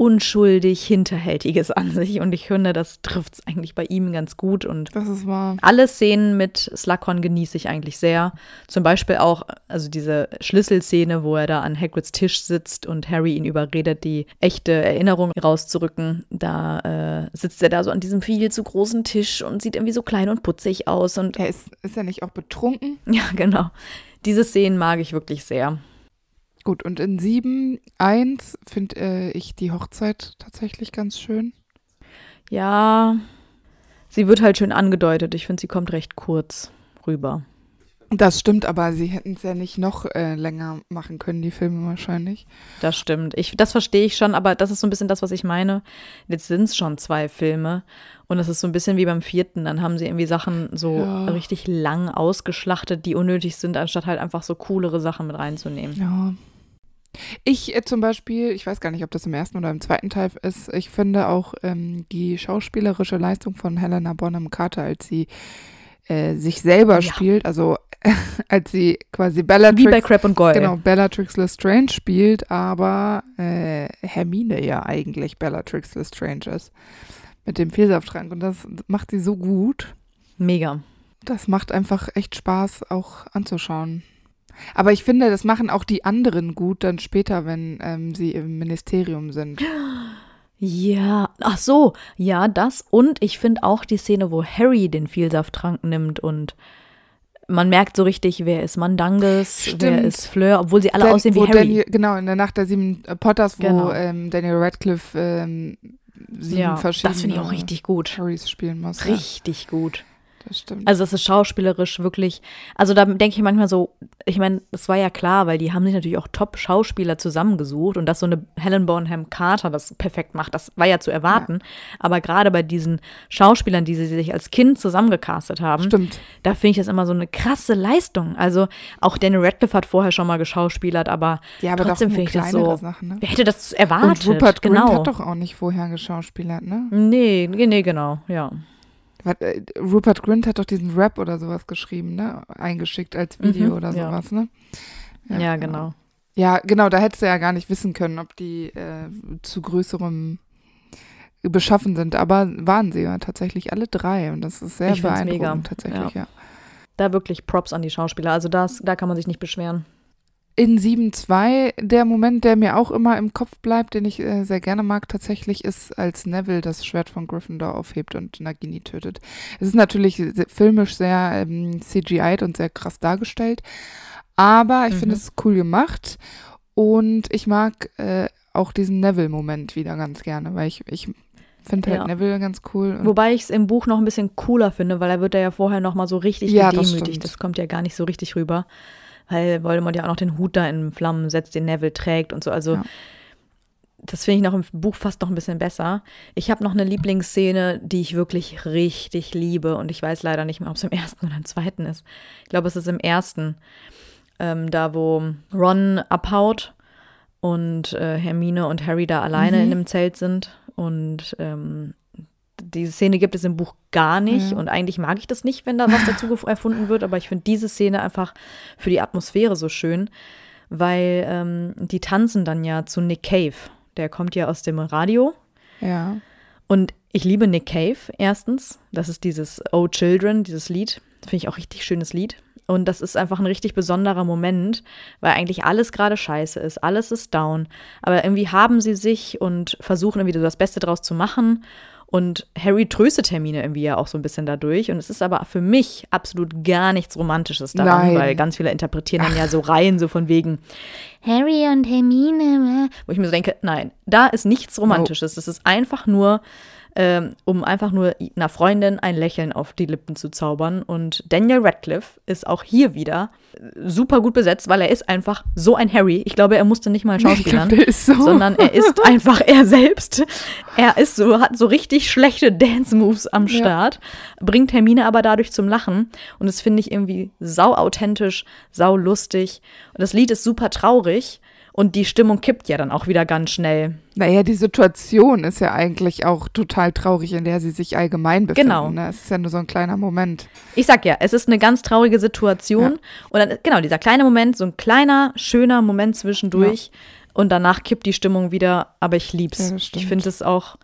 unschuldig Hinterhältiges an sich und ich finde, das trifft es eigentlich bei ihm ganz gut und Das ist wahr. alle Szenen mit Slughorn genieße ich eigentlich sehr. Zum Beispiel auch, also diese Schlüsselszene, wo er da an Hagrids Tisch sitzt und Harry ihn überredet, die echte Erinnerung rauszurücken. Da äh, sitzt er da so an diesem viel zu großen Tisch und sieht irgendwie so klein und putzig aus und Er ist, ist er nicht auch betrunken? ja, genau. Diese Szenen mag ich wirklich sehr. Gut, und in 7.1 finde äh, ich die Hochzeit tatsächlich ganz schön. Ja, sie wird halt schön angedeutet. Ich finde, sie kommt recht kurz rüber. Das stimmt, aber sie hätten es ja nicht noch äh, länger machen können, die Filme wahrscheinlich. Das stimmt. Ich, das verstehe ich schon, aber das ist so ein bisschen das, was ich meine. Jetzt sind es schon zwei Filme und es ist so ein bisschen wie beim vierten. Dann haben sie irgendwie Sachen so Ja. richtig lang ausgeschlachtet, die unnötig sind, anstatt halt einfach so coolere Sachen mit reinzunehmen. Ja. Ich äh, zum Beispiel, ich weiß gar nicht, ob das im ersten oder im zweiten Teil ist, ich finde auch ähm, die schauspielerische Leistung von Helena Bonham Carter, als sie äh, sich selber Ja. spielt, also als sie quasi Wie Bellatrix, bei Crab und Goyle. genau, Bellatrix Lestrange spielt, aber äh, Hermine ja eigentlich Bellatrix Lestrange ist. Mit dem Vielsafttrank und das macht sie so gut. Mega. Das macht einfach echt Spaß, auch anzuschauen. Aber ich finde, das machen auch die anderen gut dann später, wenn ähm, sie im Ministerium sind. Ja, ach so, ja, das. Und ich finde auch die Szene, wo Harry den Vielsafttrank nimmt und man merkt so richtig, wer ist Mandanges, wer ist Fleur, obwohl sie alle Dan- aussehen wie Harry. Daniel, genau, in der Nacht der sieben äh, Potters, wo Genau. ähm, Daniel Radcliffe ähm, sieben ja, verschiedene das finde ich auch richtig gut. Harrys spielen muss. Richtig gut. Ja, das stimmt. Also es ist schauspielerisch wirklich, also da denke ich manchmal so, ich meine, das war ja klar, weil die haben sich natürlich auch Top-Schauspieler zusammengesucht und dass so eine Helen Bonham Carter das perfekt macht, das war ja zu erwarten. Aber gerade bei diesen Schauspielern, die sie sich als Kind zusammengecastet haben, Stimmt. da finde ich das immer so eine krasse Leistung. Also auch Daniel Radcliffe hat vorher schon mal geschauspielert, aber, Ja, aber trotzdem finde ich das so. Sachen, ne? Wer hätte das erwartet? Und Rupert Grint genau. hat doch auch nicht vorher geschauspielert, ne? Nee, nee, genau, ja. Äh, Rupert Grint hat doch diesen Rap oder sowas geschrieben, ne? Eingeschickt als Video Mhm, oder ja. sowas, ne? Ja, genau. Ja, genau, da hättest du ja gar nicht wissen können, ob die äh, zu größerem beschaffen sind. Aber waren sie ja tatsächlich alle drei. Und das ist sehr Ich beeindruckend mega, tatsächlich, ja. Da wirklich Props an die Schauspieler. Also das, da kann man sich nicht beschweren. In 7.2, der Moment, der mir auch immer im Kopf bleibt, den ich äh, sehr gerne mag, tatsächlich ist, als Neville das Schwert von Gryffindor aufhebt und Nagini tötet. Es ist natürlich filmisch sehr ähm, CGI'd und sehr krass dargestellt, aber ich finde Mhm. es cool gemacht und ich mag äh, auch diesen Neville-Moment wieder ganz gerne, weil ich, ich finde halt Ja. Neville ganz cool. Wobei ich es im Buch noch ein bisschen cooler finde, weil er wird da ja vorher noch mal so richtig Ja, das gedemütigt. stimmt. Das, kommt ja gar nicht so richtig rüber. Weil Voldemort ja auch noch den Hut da in Flammen setzt, den Neville trägt und so. Also Ja. das finde ich noch im Buch fast noch ein bisschen besser. Ich habe noch eine Lieblingsszene, die ich wirklich richtig liebe. Und ich weiß leider nicht mehr, ob es im ersten oder im zweiten ist. Ich glaube, es ist im ersten. Ähm, da, wo Ron abhaut und äh, Hermine und Harry da alleine Mhm. in einem Zelt sind. Und ähm, diese Szene gibt es im Buch gar nicht. Ja. Und eigentlich mag ich das nicht, wenn da was dazu erfunden wird. Aber ich finde diese Szene einfach für die Atmosphäre so schön, weil ähm, die tanzen dann ja zu Nick Cave. Der kommt ja aus dem Radio. ja. Und ich liebe Nick Cave erstens. Das ist dieses Oh Children, dieses Lied. Finde ich auch richtig schönes Lied. Und das ist einfach ein richtig besonderer Moment, weil eigentlich alles gerade scheiße ist, alles ist down. Aber irgendwie haben sie sich und versuchen irgendwie das Beste draus zu machen. Und Harry tröstet Hermine irgendwie ja auch so ein bisschen dadurch. Und es ist aber für mich absolut gar nichts Romantisches daran, Nein. weil ganz viele interpretieren dann ja so Reihen, so von wegen Harry und Hermine. Wo ich mir so denke, nein, da ist nichts Romantisches. Das ist einfach nur, ähm, um einfach nur einer Freundin ein Lächeln auf die Lippen zu zaubern. Und Daniel Radcliffe ist auch hier wieder super gut besetzt, weil er ist einfach so ein Harry. Ich glaube, er musste nicht mal glaub, schauspielern so. sondern er ist einfach er selbst. Er ist so, hat so richtig schlechte Dance-Moves am Ja. Start, bringt Hermine aber dadurch zum Lachen. Und das finde ich irgendwie sau authentisch, sau lustig. Und das Lied ist super traurig. Und die Stimmung kippt ja dann auch wieder ganz schnell. Naja, die Situation ist ja eigentlich auch total traurig, in der sie sich allgemein befinden. Genau. Ne? Es ist ja nur so ein kleiner Moment. Ich sag ja, es ist eine ganz traurige Situation. Und dann, genau, dieser kleine Moment, so ein kleiner, schöner Moment zwischendurch. Und danach kippt die Stimmung wieder. Aber ich lieb's. Ja, ich finde es auch,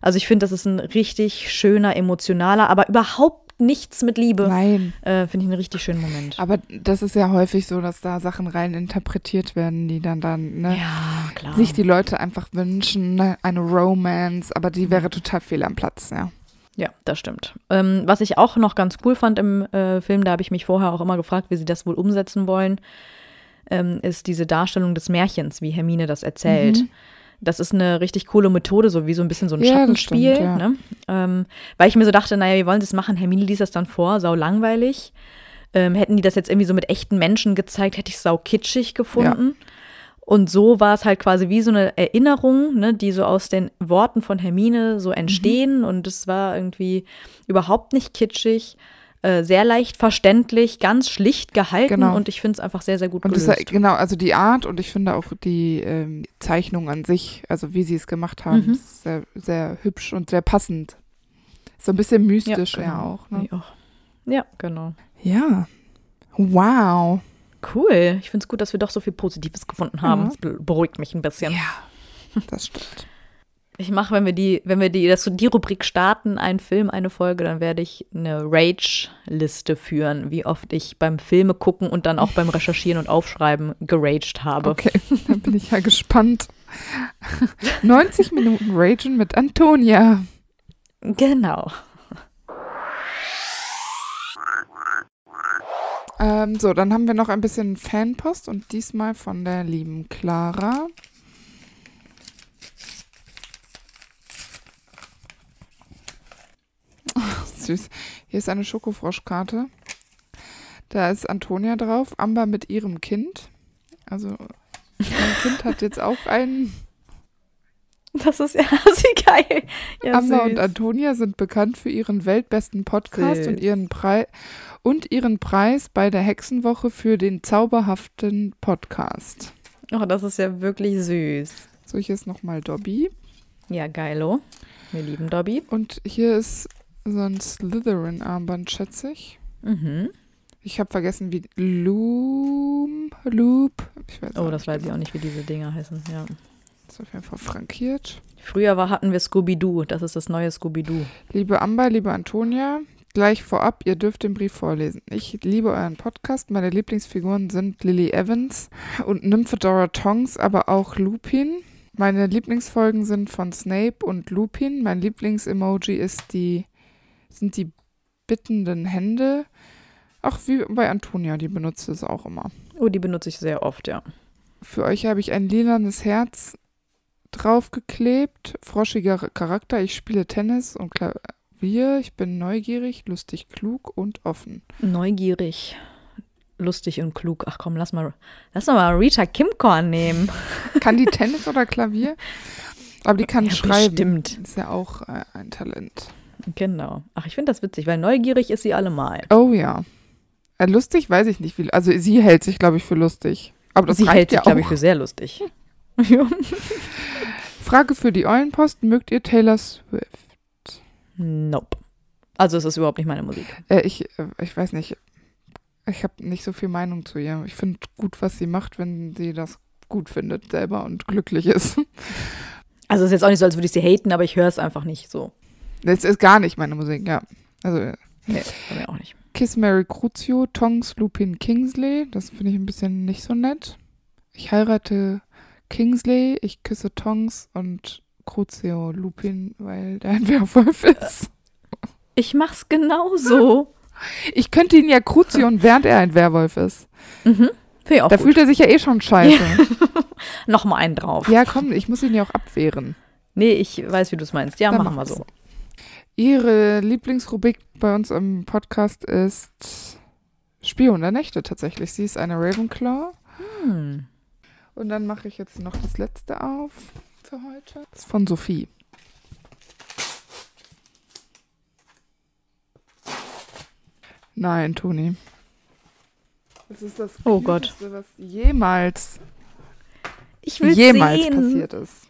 also ich finde, das ist ein richtig schöner, emotionaler, aber überhaupt nichts mit Liebe. Nein. Äh, finde ich einen richtig schönen Moment. Aber das ist ja häufig so, dass da Sachen rein interpretiert werden, die dann dann, ne? Ja, klar. sich die Leute einfach wünschen, ne? eine Romance, aber die wäre total fehl am Platz, ja. Ja, das stimmt. Ähm, was ich auch noch ganz cool fand im äh, Film, da habe ich mich vorher auch immer gefragt, wie sie das wohl umsetzen wollen, ähm, ist diese Darstellung des Märchens, wie Hermine das erzählt. Mhm. Das ist eine richtig coole Methode, so wie so ein bisschen so ein Ja, Schattenspiel. stimmt, ja. ne? ähm, weil ich mir so dachte, naja, wie wollen sie es machen? Hermine liest das dann vor, sau langweilig. Ähm, hätten die das jetzt irgendwie so mit echten Menschen gezeigt, hätte ich es sau kitschig gefunden. Und so war es halt quasi wie so eine Erinnerung, ne, die so aus den Worten von Hermine so entstehen. Mhm. Und es war irgendwie überhaupt nicht kitschig, äh, sehr leicht verständlich, ganz schlicht gehalten. Genau. Und ich finde es einfach sehr, sehr gut Und das, gelöst. genau, also die Art und ich finde auch die ähm, Zeichnung an sich, also wie sie es gemacht haben, Mhm. ist sehr, sehr hübsch und sehr passend. So ein bisschen mystisch ja, genau. auch. Ne? Auch. Ja, genau. Ja. Wow. Cool. Ich finde es gut, dass wir doch so viel Positives gefunden haben. Ja. Das be- beruhigt mich ein bisschen. Ja, das stimmt. Ich mache, wenn wir die, wenn wir die, das so die Rubrik starten, ein Film, eine Folge, dann werde ich eine Rage-Liste führen, wie oft ich beim Filme gucken und dann auch beim Recherchieren und Aufschreiben geraged habe. Okay, dann bin ich ja gespannt. 90 Minuten Ragen mit Antonia. Genau. Ähm, so, dann haben wir noch ein bisschen Fanpost und diesmal von der lieben Clara. Ach, süß. Hier ist eine Schokofroschkarte. Da ist Antonia drauf, Amber mit ihrem Kind. Also, mein Kind hat jetzt auch einen. Das ist ja sie geil. Ja, Amber süß. und Antonia sind bekannt für ihren weltbesten Podcast Süß. und ihren, Prei und ihren Preis bei der Hexenwoche für den zauberhaften Podcast. Oh, das ist ja wirklich süß. So, hier ist nochmal Dobby. Ja, geilo. Wir lieben Dobby. Und hier ist so ein Slytherin-Armband, schätze ich. Mhm. Ich habe vergessen, wie Loom, Loop. Ich weiß Oh, das weiß ich auch nicht, wie diese Dinger heißen. Ja. Ist auf jeden Fall frankiert. Früher war, hatten wir Scooby-Doo. Das ist das neue Scooby-Doo. Liebe Amber, liebe Antonia, gleich vorab, ihr dürft den Brief vorlesen. Ich liebe euren Podcast. Meine Lieblingsfiguren sind Lily Evans und Nymphedora Tongs, aber auch Lupin. Meine Lieblingsfolgen sind von Snape und Lupin. Mein Lieblingsemoji ist die, sind die bittenden Hände. Ach, wie bei Antonia, die benutzt es auch immer. Oh, die benutze ich sehr oft, ja. Für euch habe ich ein lilanes Herz draufgeklebt. Froschiger Charakter. Ich spiele Tennis und Klavier. Ich bin neugierig, lustig, klug und offen. Neugierig, lustig und klug. Ach komm, lass mal, lass mal Rita Kimcorn nehmen. Kann die Tennis oder Klavier? Aber die kann Ja, schreiben. bestimmt. Ist ja auch äh, ein Talent. Genau. Ach, ich finde das witzig, weil neugierig ist sie allemal. Oh ja. Äh, lustig weiß ich nicht, wie. Also sie hält sich, glaube ich, für lustig. Aber das sie hält sich, ja glaube ich, für sehr lustig. Frage für die Eulenpost. Mögt ihr Taylor Swift? nope. Also es ist überhaupt nicht meine Musik. Äh, ich, äh, ich weiß nicht. Ich habe nicht so viel Meinung zu ihr. Ich finde gut, was sie macht, wenn sie das gut findet selber und glücklich ist. Also es ist jetzt auch nicht so, als würde ich sie haten, aber ich höre es einfach nicht so. Das ist gar nicht meine Musik, ja. Also, äh, Nee, bei mir auch nicht. Kiss Mary Crucio, Tongs Lupin Kingsley. Das finde ich ein bisschen nicht so nett. Ich heirate Kingsley, ich küsse Tongs und Crucio Lupin, weil der ein Werwolf ist. Ich mach's genauso. Ich könnte ihn ja Cruzion, während er ein Werwolf ist. mhm. Finde ich auch Da gut. fühlt er sich ja eh schon scheiße. Nochmal einen drauf. Ja, komm, ich muss ihn ja auch abwehren. Nee, ich weiß, wie du es meinst. Ja, Dann machen wir so. Ihre Lieblingsrubrik bei uns im Podcast ist Spion der Nächte tatsächlich. Sie ist eine Ravenclaw. Hm. Und dann mache ich jetzt noch das letzte auf für heute. Das ist von Sophie. Nein, Toni. Das ist das Oh Gott. Was jemals, Ich will jemals sehen. passiert ist.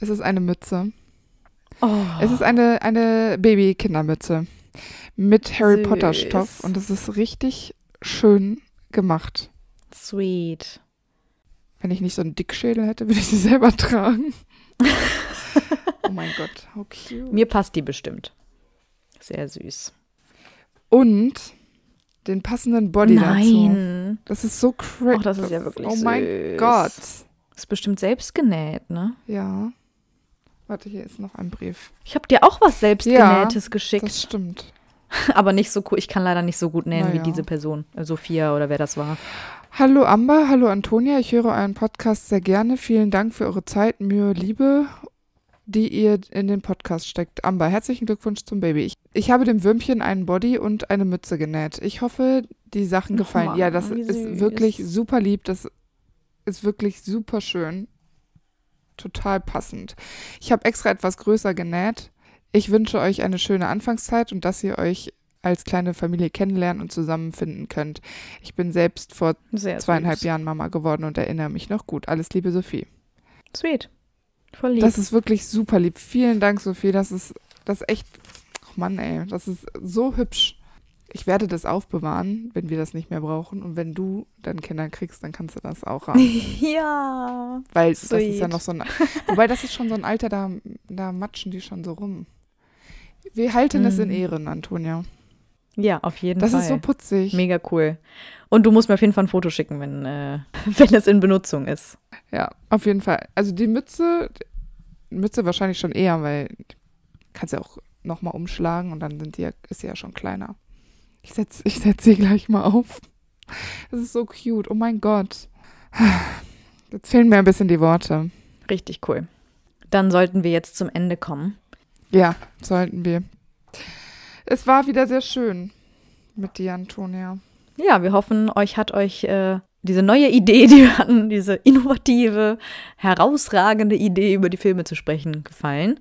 Es ist eine Mütze. Oh. Es ist eine, eine Baby-Kindermütze mit Harry Süß. Potter Stoff und es ist richtig schön gemacht. Sweet. Wenn ich nicht so einen Dickschädel hätte, würde ich sie selber tragen. oh mein Gott, how cute. Mir passt die bestimmt. Sehr süß. Und den passenden Body dazu. Nein. Das ist so crazy. Och, das ist ja wirklich Oh mein süß. Gott. Ist bestimmt selbst genäht, ne? Ja. Warte, hier ist noch ein Brief. Ich habe dir auch was selbstgenähtes geschickt. Das stimmt. Aber nicht so cool. Ich kann leider nicht so gut nähen wie Naja. diese Person. Sophia oder wer das war. Hallo Amber, hallo Antonia. Ich höre euren Podcast sehr gerne. Vielen Dank für eure Zeit, Mühe, Liebe, die ihr in den Podcast steckt. Amber, herzlichen Glückwunsch zum Baby. Ich, ich habe dem Würmchen einen Body und eine Mütze genäht. Ich hoffe, die Sachen gefallen. Mann, ja, das wie ist wirklich super lieb. Das ist wirklich super schön. Total passend. Ich habe extra etwas größer genäht. Ich wünsche euch eine schöne Anfangszeit und dass ihr euch als kleine Familie kennenlernen und zusammenfinden könnt. Ich bin selbst vor Sehr zweieinhalb süß. Jahren Mama geworden und erinnere mich noch gut. Alles Liebe, Sophie. Sweet. Voll lieb. Das ist wirklich super lieb. Vielen Dank, Sophie. Das ist, das ist echt, oh Mann, ey, das ist so hübsch. Ich werde das aufbewahren, wenn wir das nicht mehr brauchen. Und wenn du dann Kinder kriegst, dann kannst du das auch haben. ja. Weil das ist ja Sweet. noch so ein, wobei das ist schon so ein Alter, da, da matschen die schon so rum. Wir halten es in Mhm. Ehren, Antonia. Ja, auf jeden Das Fall. ist so putzig. Mega cool. Und du musst mir auf jeden Fall ein Foto schicken, wenn, äh, wenn es in Benutzung ist. Ja, auf jeden Fall. Also die Mütze, Mütze wahrscheinlich schon eher, weil kannst ja auch nochmal umschlagen und dann sind die ja, ist sie ja schon kleiner. Ich setze ich setz sie gleich mal auf. Das ist so cute. Oh mein Gott. Jetzt fehlen mir ein bisschen die Worte. Richtig cool. Dann sollten wir jetzt zum Ende kommen. Ja, sollten wir. Es war wieder sehr schön mit dir, Antonia. Ja, wir hoffen, euch hat euch äh, diese neue Idee, die wir hatten, diese innovative, herausragende Idee, über die Filme zu sprechen, gefallen.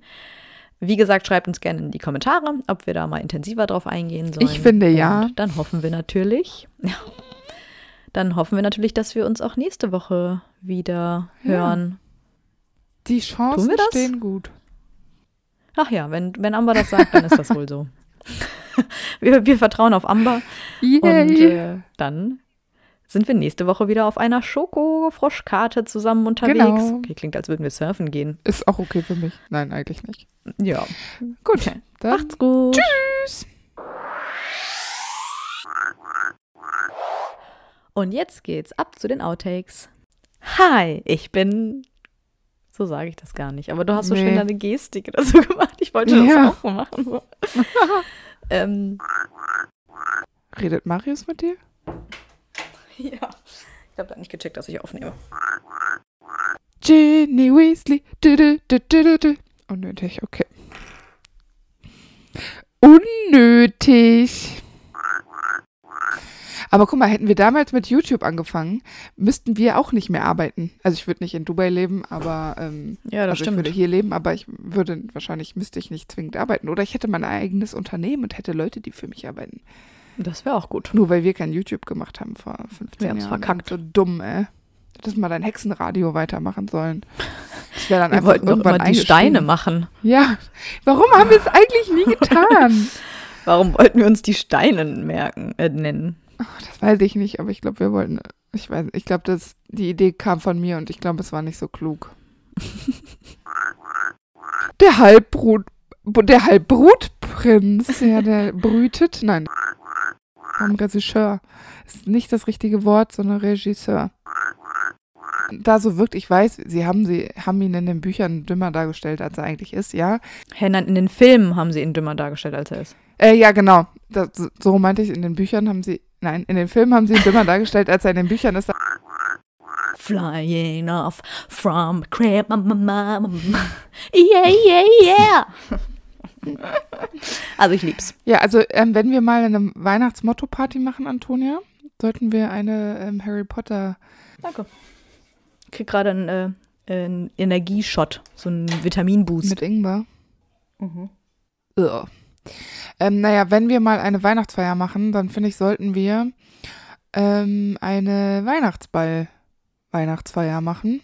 Wie gesagt, schreibt uns gerne in die Kommentare, ob wir da mal intensiver drauf eingehen sollen. Ich finde, ja. Und dann hoffen wir natürlich, ja, dann hoffen wir natürlich, dass wir uns auch nächste Woche wieder Ja. hören. Die Chancen stehen gut. Ach ja, wenn, wenn Amber das sagt, dann ist das wohl so. wir, wir vertrauen auf Amber. Und Yay. äh, dann sind wir nächste Woche wieder auf einer Schoko-Froschkarte zusammen unterwegs. Genau. Okay, klingt, als würden wir surfen gehen. Ist auch okay für mich. Nein, eigentlich nicht. Ja. Gut. Okay. Dann Macht's gut. tschüss. Und jetzt geht's ab zu den Outtakes. Hi, ich bin. So sage ich das gar nicht, aber du hast so Nee. schön deine Gestik oder so gemacht. Ich wollte Ja. das auch machen. So. ähm, Redet Marius mit dir? ja. Ich habe da nicht gecheckt, dass ich aufnehme. Ginny Weasley. Du, du, du. Unnötig, okay. Unnötig. Aber guck mal, hätten wir damals mit YouTube angefangen, müssten wir auch nicht mehr arbeiten. Also ich würde nicht in Dubai leben, aber ähm, Ja, das also ich stimmt. würde hier leben, aber ich würde wahrscheinlich müsste ich nicht zwingend arbeiten. Oder ich hätte mein eigenes Unternehmen und hätte Leute, die für mich arbeiten. Das wäre auch gut. Nur weil wir kein YouTube gemacht haben vor 15 Wir Jahren. haben's verkackt. So dumm, ey. Hättest mal dein Hexenradio weitermachen sollen. Ich wäre dann Wir einfach wollten doch irgendwann immer die. Steine machen. Ja. Warum haben wir es eigentlich nie getan? Warum wollten wir uns die Steine merken, äh, nennen? das weiß ich nicht, aber ich glaube, wir wollten. Ich weiß, ich glaube, dass die Idee kam von mir und ich glaube, es war nicht so klug. der Halbbrut, der Halbbrutprinz, ja, der brütet. Nein. vom Regisseur. Ist nicht das richtige Wort, sondern Regisseur. Da so wirkt, ich weiß, sie haben sie haben ihn in den Büchern dümmer dargestellt, als er eigentlich ist, ja. Hä, nein, in den Filmen haben sie ihn dümmer dargestellt, als er ist. Äh, ja, genau. Das, so meinte ich, in den Büchern haben sie, nein, in den Filmen haben sie ihn dümmer dargestellt, als er in den Büchern ist. Flying off from crib, yeah, yeah, yeah. also ich lieb's. Ja, also ähm, wenn wir mal eine Weihnachtsmotto-Party machen, Antonia, sollten wir eine ähm, Harry Potter. Danke. Ich krieg gerade einen, äh, einen Energieshot, so einen Vitaminboost. Mit Ingwer. Mhm. Ugh. Ähm, naja, wenn wir mal eine Weihnachtsfeier machen, dann finde ich, sollten wir ähm, eine Weihnachtsball-Weihnachtsfeier machen,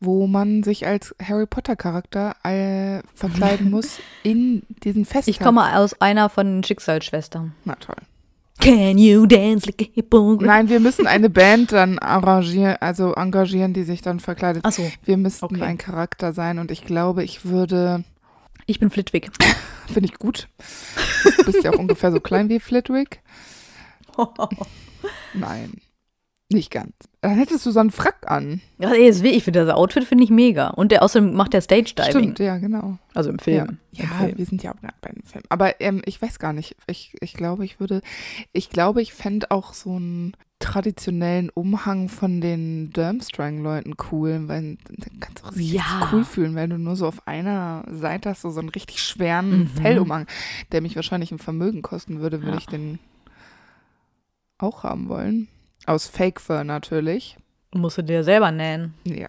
wo man sich als Harry Potter-Charakter äh, verkleiden muss in diesen Festtagen. Ich komme aus einer von den Schicksalsschwestern. Na toll. Can you dance like a hippo? Nein, wir müssen eine Band dann arrangieren, also engagieren, die sich dann verkleidet. Ach so. Wir müssten Okay. ein Charakter sein und ich glaube, ich würde, Ich bin Flitwick. finde ich gut. Du bist ja auch ungefähr so klein wie Flitwick. Nein, nicht ganz. Dann hättest du so einen Frack an. Ja, ey, ist ich finde das Outfit finde ich mega. Und der außerdem macht der Stage Diving. Stimmt, ja, genau. Also im Film. Ja, Im ja Film. wir sind ja auch gerade bei einem Film. Aber ähm, ich weiß gar nicht. Ich, ich glaube, ich würde, ich glaube, ich fände auch so einen traditionellen Umhang von den Durmstrang-Leuten cool, weil dann kannst du dich Ja. richtig cool fühlen, wenn du nur so auf einer Seite hast, so, so einen richtig schweren Mhm. Fellumhang, der mich wahrscheinlich ein Vermögen kosten würde, würde Ja. ich den auch haben wollen. Aus Fake Fur natürlich. Musst du dir selber nähen. Ja.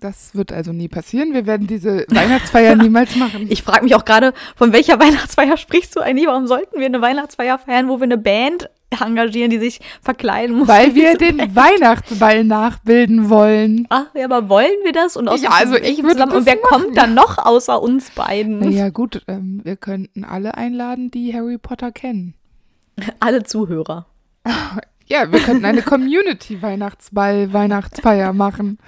Das wird also nie passieren. Wir werden diese Weihnachtsfeier niemals machen. Ich frage mich auch gerade, von welcher Weihnachtsfeier sprichst du eigentlich? Warum sollten wir eine Weihnachtsfeier feiern, wo wir eine Band engagieren, die sich verkleiden muss? Weil wir den Band- Weihnachtsball nachbilden wollen. Ach, ja, aber wollen wir das? Und Ja, also ich würde zusammen- Und wer machen. kommt dann noch außer uns beiden? Naja, gut, ähm, wir könnten alle einladen, die Harry Potter kennen. Alle Zuhörer. Ja, wir könnten eine Community-Weihnachtsball-Weihnachtsfeier machen.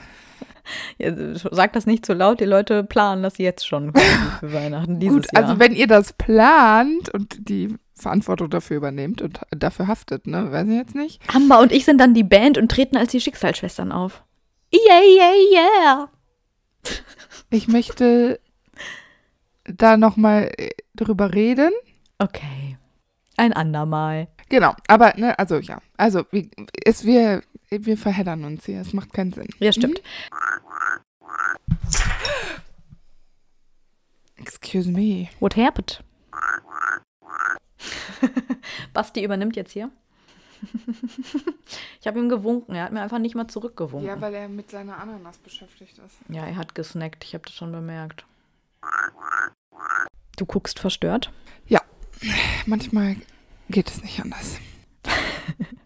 Ja, sag das nicht zu laut, die Leute planen das jetzt schon für Weihnachten dieses Gut, Jahr. also wenn ihr das plant und die Verantwortung dafür übernehmt und dafür haftet, ne, weiß ich jetzt nicht. Amber und ich sind dann die Band und treten als die Schicksalsschwestern auf. Yeah, yeah, yeah. Ich möchte da nochmal drüber reden. Okay. Ein andermal. Genau, aber, ne, also ja, also wie, es, wir, wir verheddern uns hier, es macht keinen Sinn. Ja, stimmt. Excuse me. What happened? Basti übernimmt jetzt hier. ich habe ihm gewunken. Er hat mir einfach nicht mal zurückgewunken. Ja, weil er mit seiner Ananas beschäftigt ist. Ja, er hat gesnackt. Ich habe das schon bemerkt. Du guckst verstört. Manchmal geht es nicht anders.